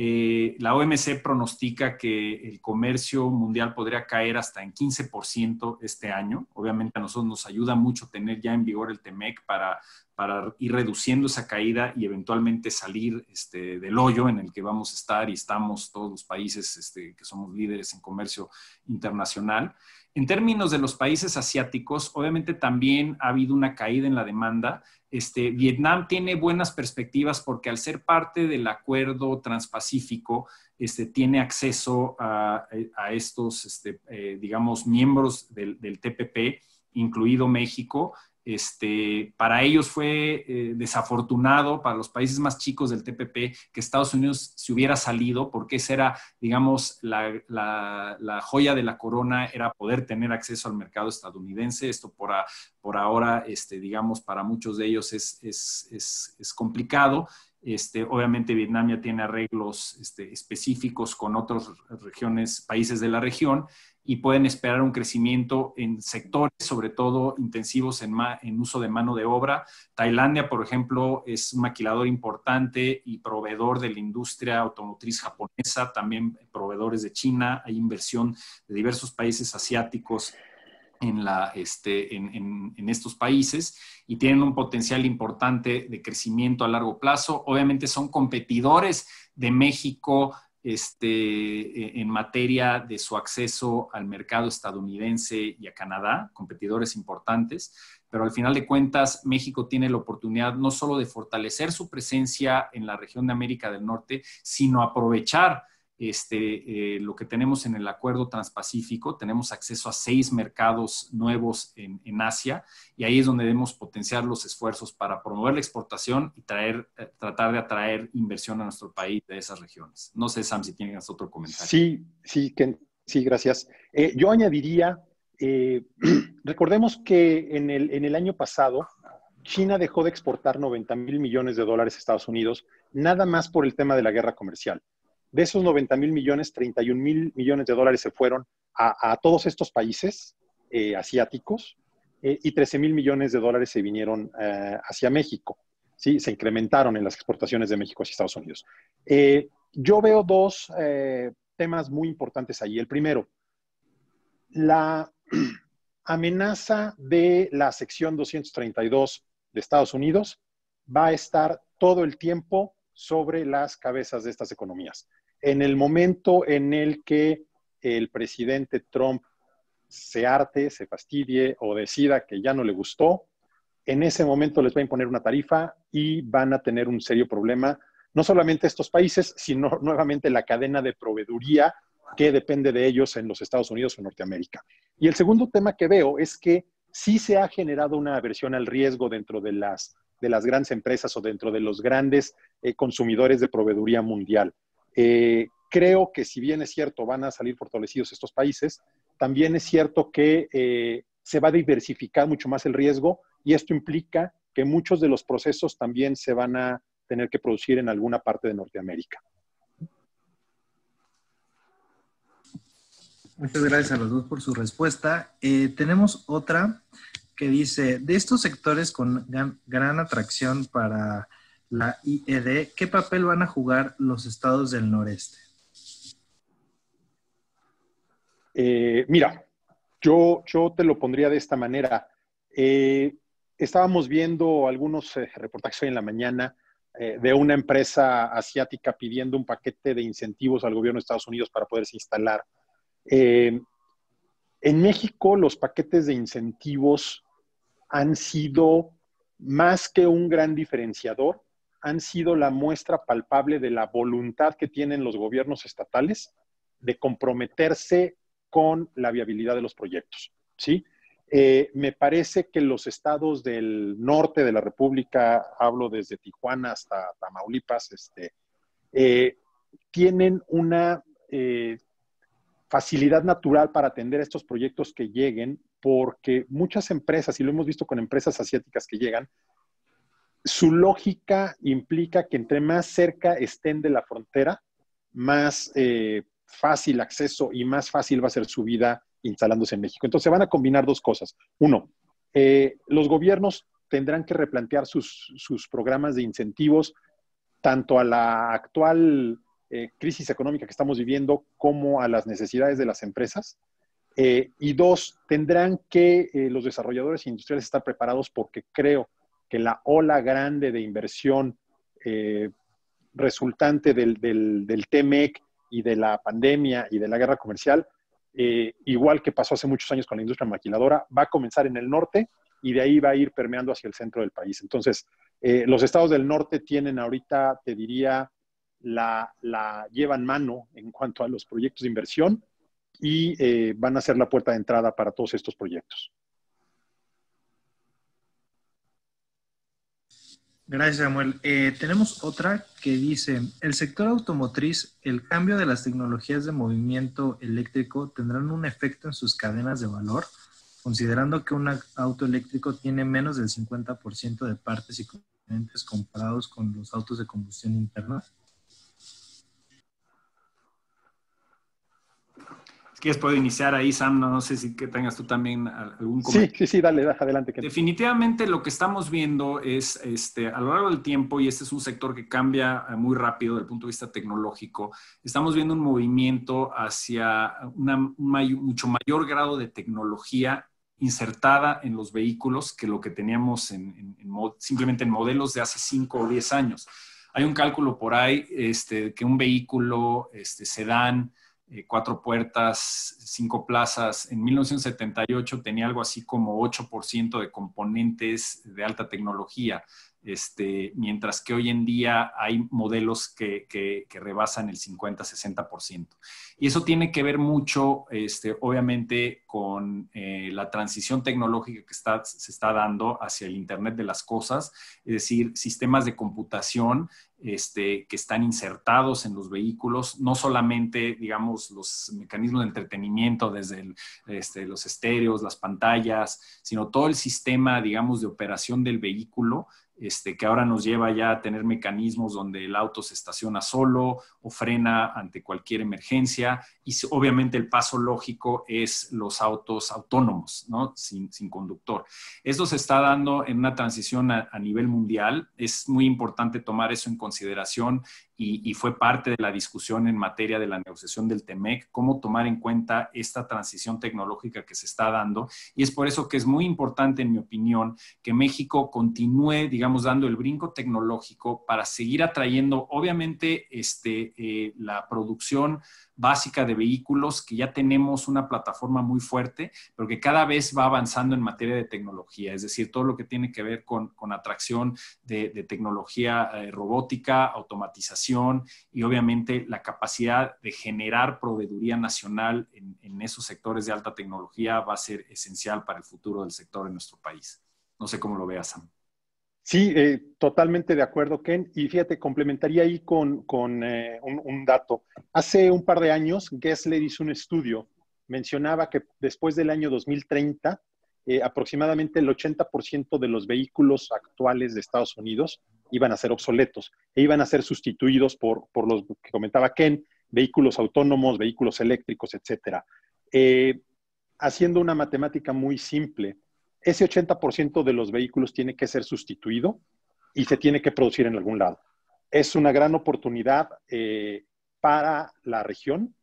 Eh, la OMC pronostica que el comercio mundial podría caer hasta en 15% este año. Obviamente a nosotros nos ayuda mucho tener ya en vigor el TEMEC para, para ir reduciendo esa caída y eventualmente salir este, del hoyo en el que vamos a estar y estamos todos los países este, que somos líderes en comercio internacional. En términos de los países asiáticos, obviamente también ha habido una caída en la demanda. Este, Vietnam tiene buenas perspectivas porque al ser parte del acuerdo transpacífico, este, tiene acceso a, estos, este, eh, digamos, miembros del, del TPP, incluido México, este, para ellos fue eh, desafortunado, para los países más chicos del TPP, que Estados Unidos se hubiera salido, porque esa era, digamos, la, joya de la corona, era poder tener acceso al mercado estadounidense. Esto por, ahora, este, digamos, para muchos de ellos es, complicado. Este, obviamente Vietnam ya tiene arreglos este, específicos con otras regiones, países de la región, y pueden esperar un crecimiento en sectores, sobre todo intensivos en, en, uso de mano de obra. Tailandia, por ejemplo, es un maquilador importante y proveedor de la industria automotriz japonesa, también proveedores de China, hay inversión de diversos países asiáticos en, la, este, en, en, estos países y tienen un potencial importante de crecimiento a largo plazo. Obviamente son competidores de México este, e, en materia de su acceso al mercado estadounidense y a Canadá, competidores importantes, pero al final de cuentas México tiene la oportunidad no solo de fortalecer su presencia en la región de América del Norte, sino aprovechar este, eh, lo que tenemos en el acuerdo transpacífico, tenemos acceso a seis mercados nuevos en, Asia y ahí es donde debemos potenciar los esfuerzos para promover la exportación y traer, eh, tratar de atraer inversión a nuestro país de esas regiones. No sé, Sam, si tienes otro comentario. Sí, sí, sí, gracias. Eh, yo añadiría, recordemos que en el, en el año pasado, China dejó de exportar 90 mil millones de dólares a Estados Unidos, nada más por el tema de la guerra comercial. De esos 90 mil millones, 31 mil millones de dólares se fueron a, todos estos países eh, asiáticos eh, y 13 mil millones de dólares se vinieron eh, hacia México. ¿sí? Se incrementaron en las exportaciones de México hacia Estados Unidos. yo veo dos temas muy importantes ahí. El primero, la amenaza de la sección 232 de Estados Unidos va a estar todo el tiempo sobre las cabezas de estas economías en el momento en el que el presidente Trump se arte, se fastidie o decida que ya no le gustó, en ese momento les va a imponer una tarifa y van a tener un serio problema, no solamente estos países, sino nuevamente la cadena de proveeduría que depende de ellos en los Estados Unidos o Norteamérica. Y el segundo tema que veo es que sí se ha generado una aversión al riesgo dentro de las, de las grandes empresas o dentro de los grandes eh, consumidores de proveeduría mundial. Eh, creo que si bien es cierto, van a salir fortalecidos estos países, también es cierto que eh, se va a diversificar mucho más el riesgo y esto implica que muchos de los procesos también se van a tener que producir en alguna parte de Norteamérica. Muchas gracias a los dos por su respuesta. Eh, tenemos otra que dice, de estos sectores con gran, atracción para la IED, ¿qué papel van a jugar los estados del noreste? Eh, mira, yo, yo te lo pondría de esta manera. Eh, estábamos viendo algunos reportajes hoy en la mañana de una empresa asiática pidiendo un paquete de incentivos al gobierno de Estados Unidos para poderse instalar eh, en México los paquetes de incentivos han sido más que un gran diferenciador, han sido la muestra palpable de la voluntad que tienen los gobiernos estatales de comprometerse con la viabilidad de los proyectos. ¿sí? Eh, me parece que los estados del norte de la República, hablo desde Tijuana hasta Tamaulipas, este, eh, tienen una facilidad natural para atender estos proyectos que lleguen, porque muchas empresas, y lo hemos visto con empresas asiáticas que llegan, su lógica implica que entre más cerca estén de la frontera, más eh, fácil acceso y más fácil va a ser su vida instalándose en México. Entonces van a combinar dos cosas. Uno, eh, los gobiernos tendrán que replantear sus, programas de incentivos tanto a la actual eh, crisis económica que estamos viviendo como a las necesidades de las empresas. Y dos, tendrán que los desarrolladores industriales estar preparados porque creo que la ola grande de inversión resultante del, del, del, TEMEC y de la pandemia y de la guerra comercial, igual que pasó hace muchos años con la industria maquiladora, va a comenzar en el norte y de ahí va a ir permeando hacia el centro del país. Entonces, los estados del norte tienen ahorita, te diría, la, la llevan mano en cuanto a los proyectos de inversión y eh, van a ser la puerta de entrada para todos estos proyectos. Gracias, Samuel. Eh, tenemos otra que dice, el sector automotriz, el cambio de las tecnologías de movimiento eléctrico tendrán un efecto en sus cadenas de valor, considerando que un auto eléctrico tiene menos del 50% de partes y componentes comparados con los autos de combustión interna. Quieres puedo iniciar ahí, Sam, no, sé si que tengas tú también algún comentario. Sí, sí, sí, dale, adelante. Definitivamente lo que estamos viendo es, este, a lo largo del tiempo, y este es un sector que cambia eh, muy rápido desde el punto de vista tecnológico, estamos viendo un movimiento hacia un mucho mayor grado de tecnología insertada en los vehículos que lo que teníamos en, simplemente en modelos de hace 5 o 10 años. Hay un cálculo por ahí este, que un vehículo este, sedán, eh, cuatro puertas, cinco plazas. En 1978 tenía algo así como 8% de componentes de alta tecnología, este, mientras que hoy en día hay modelos que, que, rebasan el 50-60%. Y eso tiene que ver mucho, este, obviamente, con eh, la transición tecnológica que está, se está dando hacia el Internet de las Cosas, es decir, sistemas de computación este, que están insertados en los vehículos, no solamente, digamos, los mecanismos de entretenimiento desde este, los estéreos, las pantallas, sino todo el sistema, digamos, de operación del vehículo este, que ahora nos lleva ya a tener mecanismos donde el auto se estaciona solo o frena ante cualquier emergencia. Y obviamente el paso lógico es los autos autónomos, ¿no? Sin, conductor. Esto se está dando en una transición a, nivel mundial. Es muy importante tomar eso en consideración y, fue parte de la discusión en materia de la negociación del TEMEC, cómo tomar en cuenta esta transición tecnológica que se está dando. Y es por eso que es muy importante, en mi opinión, que México continúe, digamos, dando el brinco tecnológico para seguir atrayendo, obviamente, este, eh, la producción básica de vehículos, que ya tenemos una plataforma muy fuerte, pero que cada vez va avanzando en materia de tecnología, es decir, todo lo que tiene que ver con, atracción de, tecnología eh, robótica, automatización y obviamente la capacidad de generar proveeduría nacional en, en esos sectores de alta tecnología va a ser esencial para el futuro del sector en nuestro país. No sé cómo lo veas, Sam. Sí, eh, totalmente de acuerdo, Ken. Y fíjate, complementaría ahí con, eh, un, dato. Hace un par de años, Gessler hizo un estudio, mencionaba que después del año 2030, eh, aproximadamente el 80% de los vehículos actuales de Estados Unidos iban a ser obsoletos e iban a ser sustituidos por, por los que comentaba Ken, vehículos autónomos, vehículos eléctricos. Eh, haciendo una matemática muy simple, ese 80% de los vehículos tiene que ser sustituido y se tiene que producir en algún lado. Es una gran oportunidad eh, para la región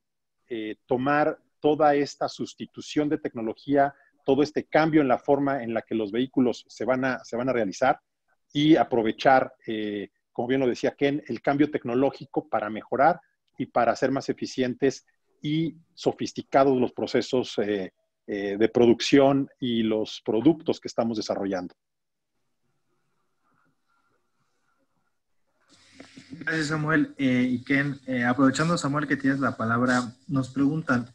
tomar toda esta sustitución de tecnología todo este cambio en la forma en la que los vehículos se van a, se van a realizar y aprovechar, eh, como bien lo decía Ken, el cambio tecnológico para mejorar y para hacer más eficientes y sofisticados los procesos eh, de producción y los productos que estamos desarrollando. Gracias, Samuel. Eh, y Ken, eh, aprovechando, Samuel, que tienes la palabra, nos preguntan,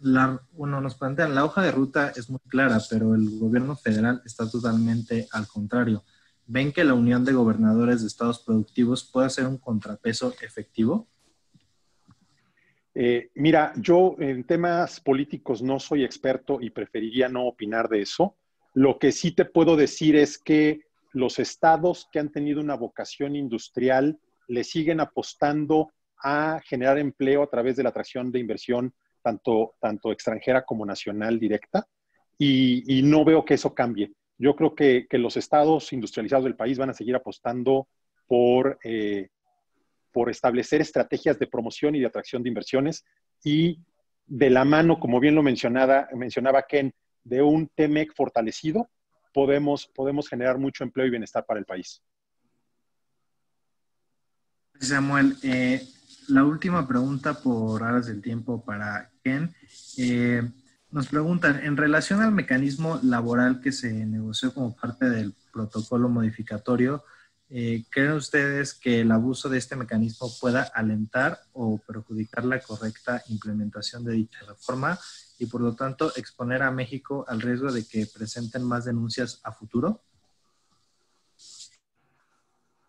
bueno, nos plantean, la hoja de ruta es muy clara, pero el gobierno federal está totalmente al contrario. ¿Ven que la unión de gobernadores de estados productivos puede ser un contrapeso efectivo? Eh, mira, yo en temas políticos no soy experto y preferiría no opinar de eso. Lo que sí te puedo decir es que los estados que han tenido una vocación industrial le siguen apostando a generar empleo a través de la atracción de inversión tanto, tanto extranjera como nacional directa y, no veo que eso cambie. Yo creo que, los estados industrializados del país van a seguir apostando por, eh, por establecer estrategias de promoción y de atracción de inversiones y de la mano, como bien lo mencionaba, mencionaba Ken, de un TEMEC fortalecido, podemos, podemos generar mucho empleo y bienestar para el país. Samuel. Eh, la última pregunta por horas del tiempo para Ken. Eh, nos preguntan, en relación al mecanismo laboral que se negoció como parte del protocolo modificatorio, eh, ¿creen ustedes que el abuso de este mecanismo pueda alentar o perjudicar la correcta implementación de dicha reforma y por lo tanto exponer a México al riesgo de que presenten más denuncias a futuro?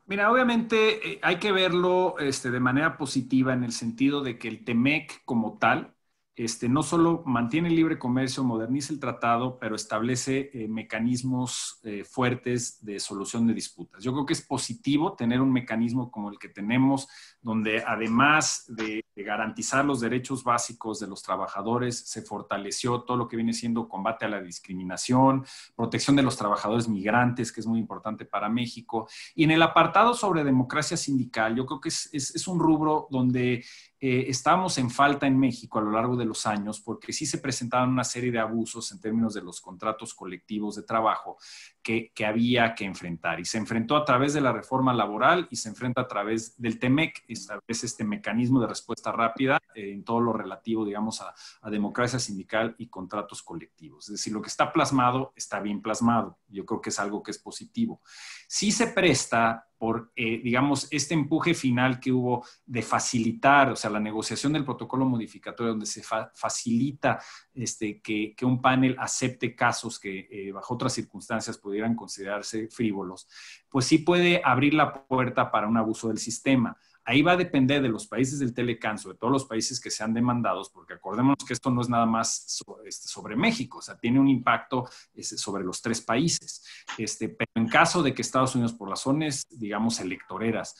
Mira, obviamente eh, hay que verlo este, de manera positiva en el sentido de que el TEMEC como tal este, no solo mantiene el libre comercio, moderniza el tratado, pero establece eh, mecanismos eh, fuertes de solución de disputas. Yo creo que es positivo tener un mecanismo como el que tenemos, donde además de, garantizar los derechos básicos de los trabajadores, se fortaleció todo lo que viene siendo combate a la discriminación, protección de los trabajadores migrantes, que es muy importante para México. Y en el apartado sobre democracia sindical, yo creo que es, es un rubro donde eh, estábamos en falta en México a lo largo de los años porque sí se presentaban una serie de abusos en términos de los contratos colectivos de trabajo que, había que enfrentar. Y se enfrentó a través de la reforma laboral y se enfrenta a través del TEMEC, establece este mecanismo de respuesta rápida eh, en todo lo relativo, digamos, a, democracia sindical y contratos colectivos. Es decir, lo que está plasmado está bien plasmado. Yo creo que es algo que es positivo. Sí se presta por, eh, digamos, este empuje final que hubo de facilitar, o sea, la negociación del protocolo modificatorio, donde se facilita este, que, un panel acepte casos que eh, bajo otras circunstancias pudieran considerarse frívolos, pues sí puede abrir la puerta para un abuso del sistema. Ahí va a depender de los países del Telecanso, de todos los países que sean demandados, porque acordémonos que esto no es nada más este, sobre, México, o sea, tiene un impacto este, sobre los tres países. Este, pero en caso de que Estados Unidos, por razones, digamos, electoreras,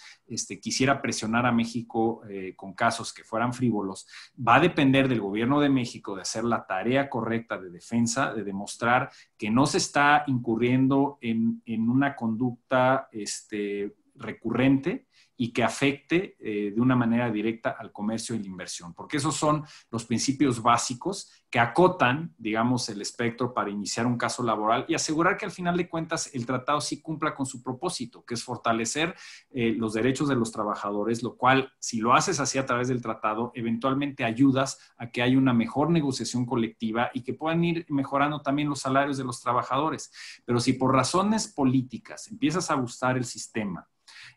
quisiera presionar a México eh, con casos que fueran frívolos, va a depender del gobierno de México de hacer la tarea correcta de defensa, de demostrar que no se está incurriendo en, una conducta recurrente y que afecte eh, de una manera directa al comercio y la inversión, porque esos son los principios básicos que acotan, digamos, el espectro para iniciar un caso laboral y asegurar que al final de cuentas el tratado sí cumpla con su propósito, que es fortalecer eh, los derechos de los trabajadores, lo cual, si lo haces así a través del tratado, eventualmente ayudas a que haya una mejor negociación colectiva y que puedan ir mejorando también los salarios de los trabajadores. Pero si por razones políticas empiezas a gustar el sistema,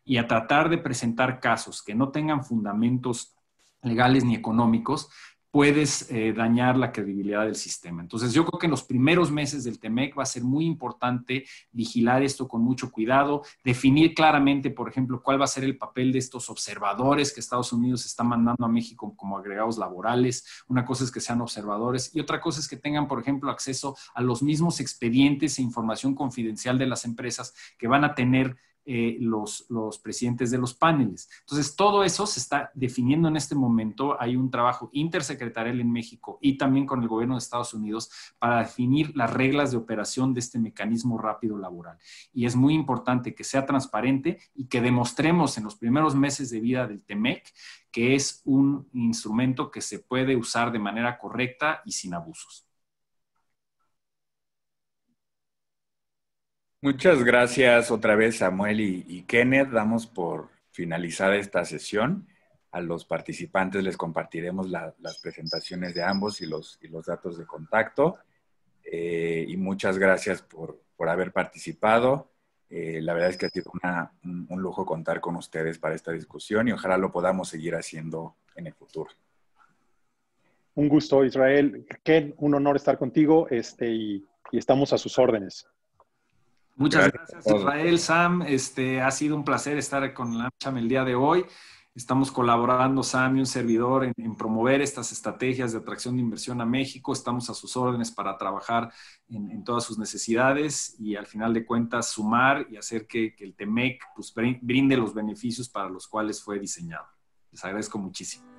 y a tratar de presentar casos que no tengan fundamentos legales ni económicos, puedes eh, dañar la credibilidad del sistema. Entonces, yo creo que en los primeros meses del TEMEC va a ser muy importante vigilar esto con mucho cuidado, definir claramente, por ejemplo, cuál va a ser el papel de estos observadores que Estados Unidos está mandando a México como agregados laborales. Una cosa es que sean observadores y otra cosa es que tengan, por ejemplo, acceso a los mismos expedientes e información confidencial de las empresas que van a tener eh, los, los presidentes de los paneles. Entonces, todo eso se está definiendo en este momento. Hay un trabajo intersecretarial en México y también con el gobierno de Estados Unidos para definir las reglas de operación de este mecanismo rápido laboral. Y es muy importante que sea transparente y que demostremos en los primeros meses de vida del TEMEC que es un instrumento que se puede usar de manera correcta y sin abusos. Muchas gracias otra vez Samuel y, Kenneth. Damos por finalizada esta sesión. A los participantes les compartiremos las presentaciones de ambos y los, y los datos de contacto. Eh, y muchas gracias por, haber participado. Eh, la verdad es que ha sido un, lujo contar con ustedes para esta discusión y ojalá lo podamos seguir haciendo en el futuro. Un gusto, Israel. Ken, un honor estar contigo este, y estamos a sus órdenes. Muchas gracias, Israel, Sam. Este, ha sido un placer estar con la AmCham el día de hoy. Estamos colaborando, Sam y un servidor, en, promover estas estrategias de atracción de inversión a México. Estamos a sus órdenes para trabajar en, todas sus necesidades y al final de cuentas sumar y hacer que, el TEMEC pues, brinde los beneficios para los cuales fue diseñado. Les agradezco muchísimo.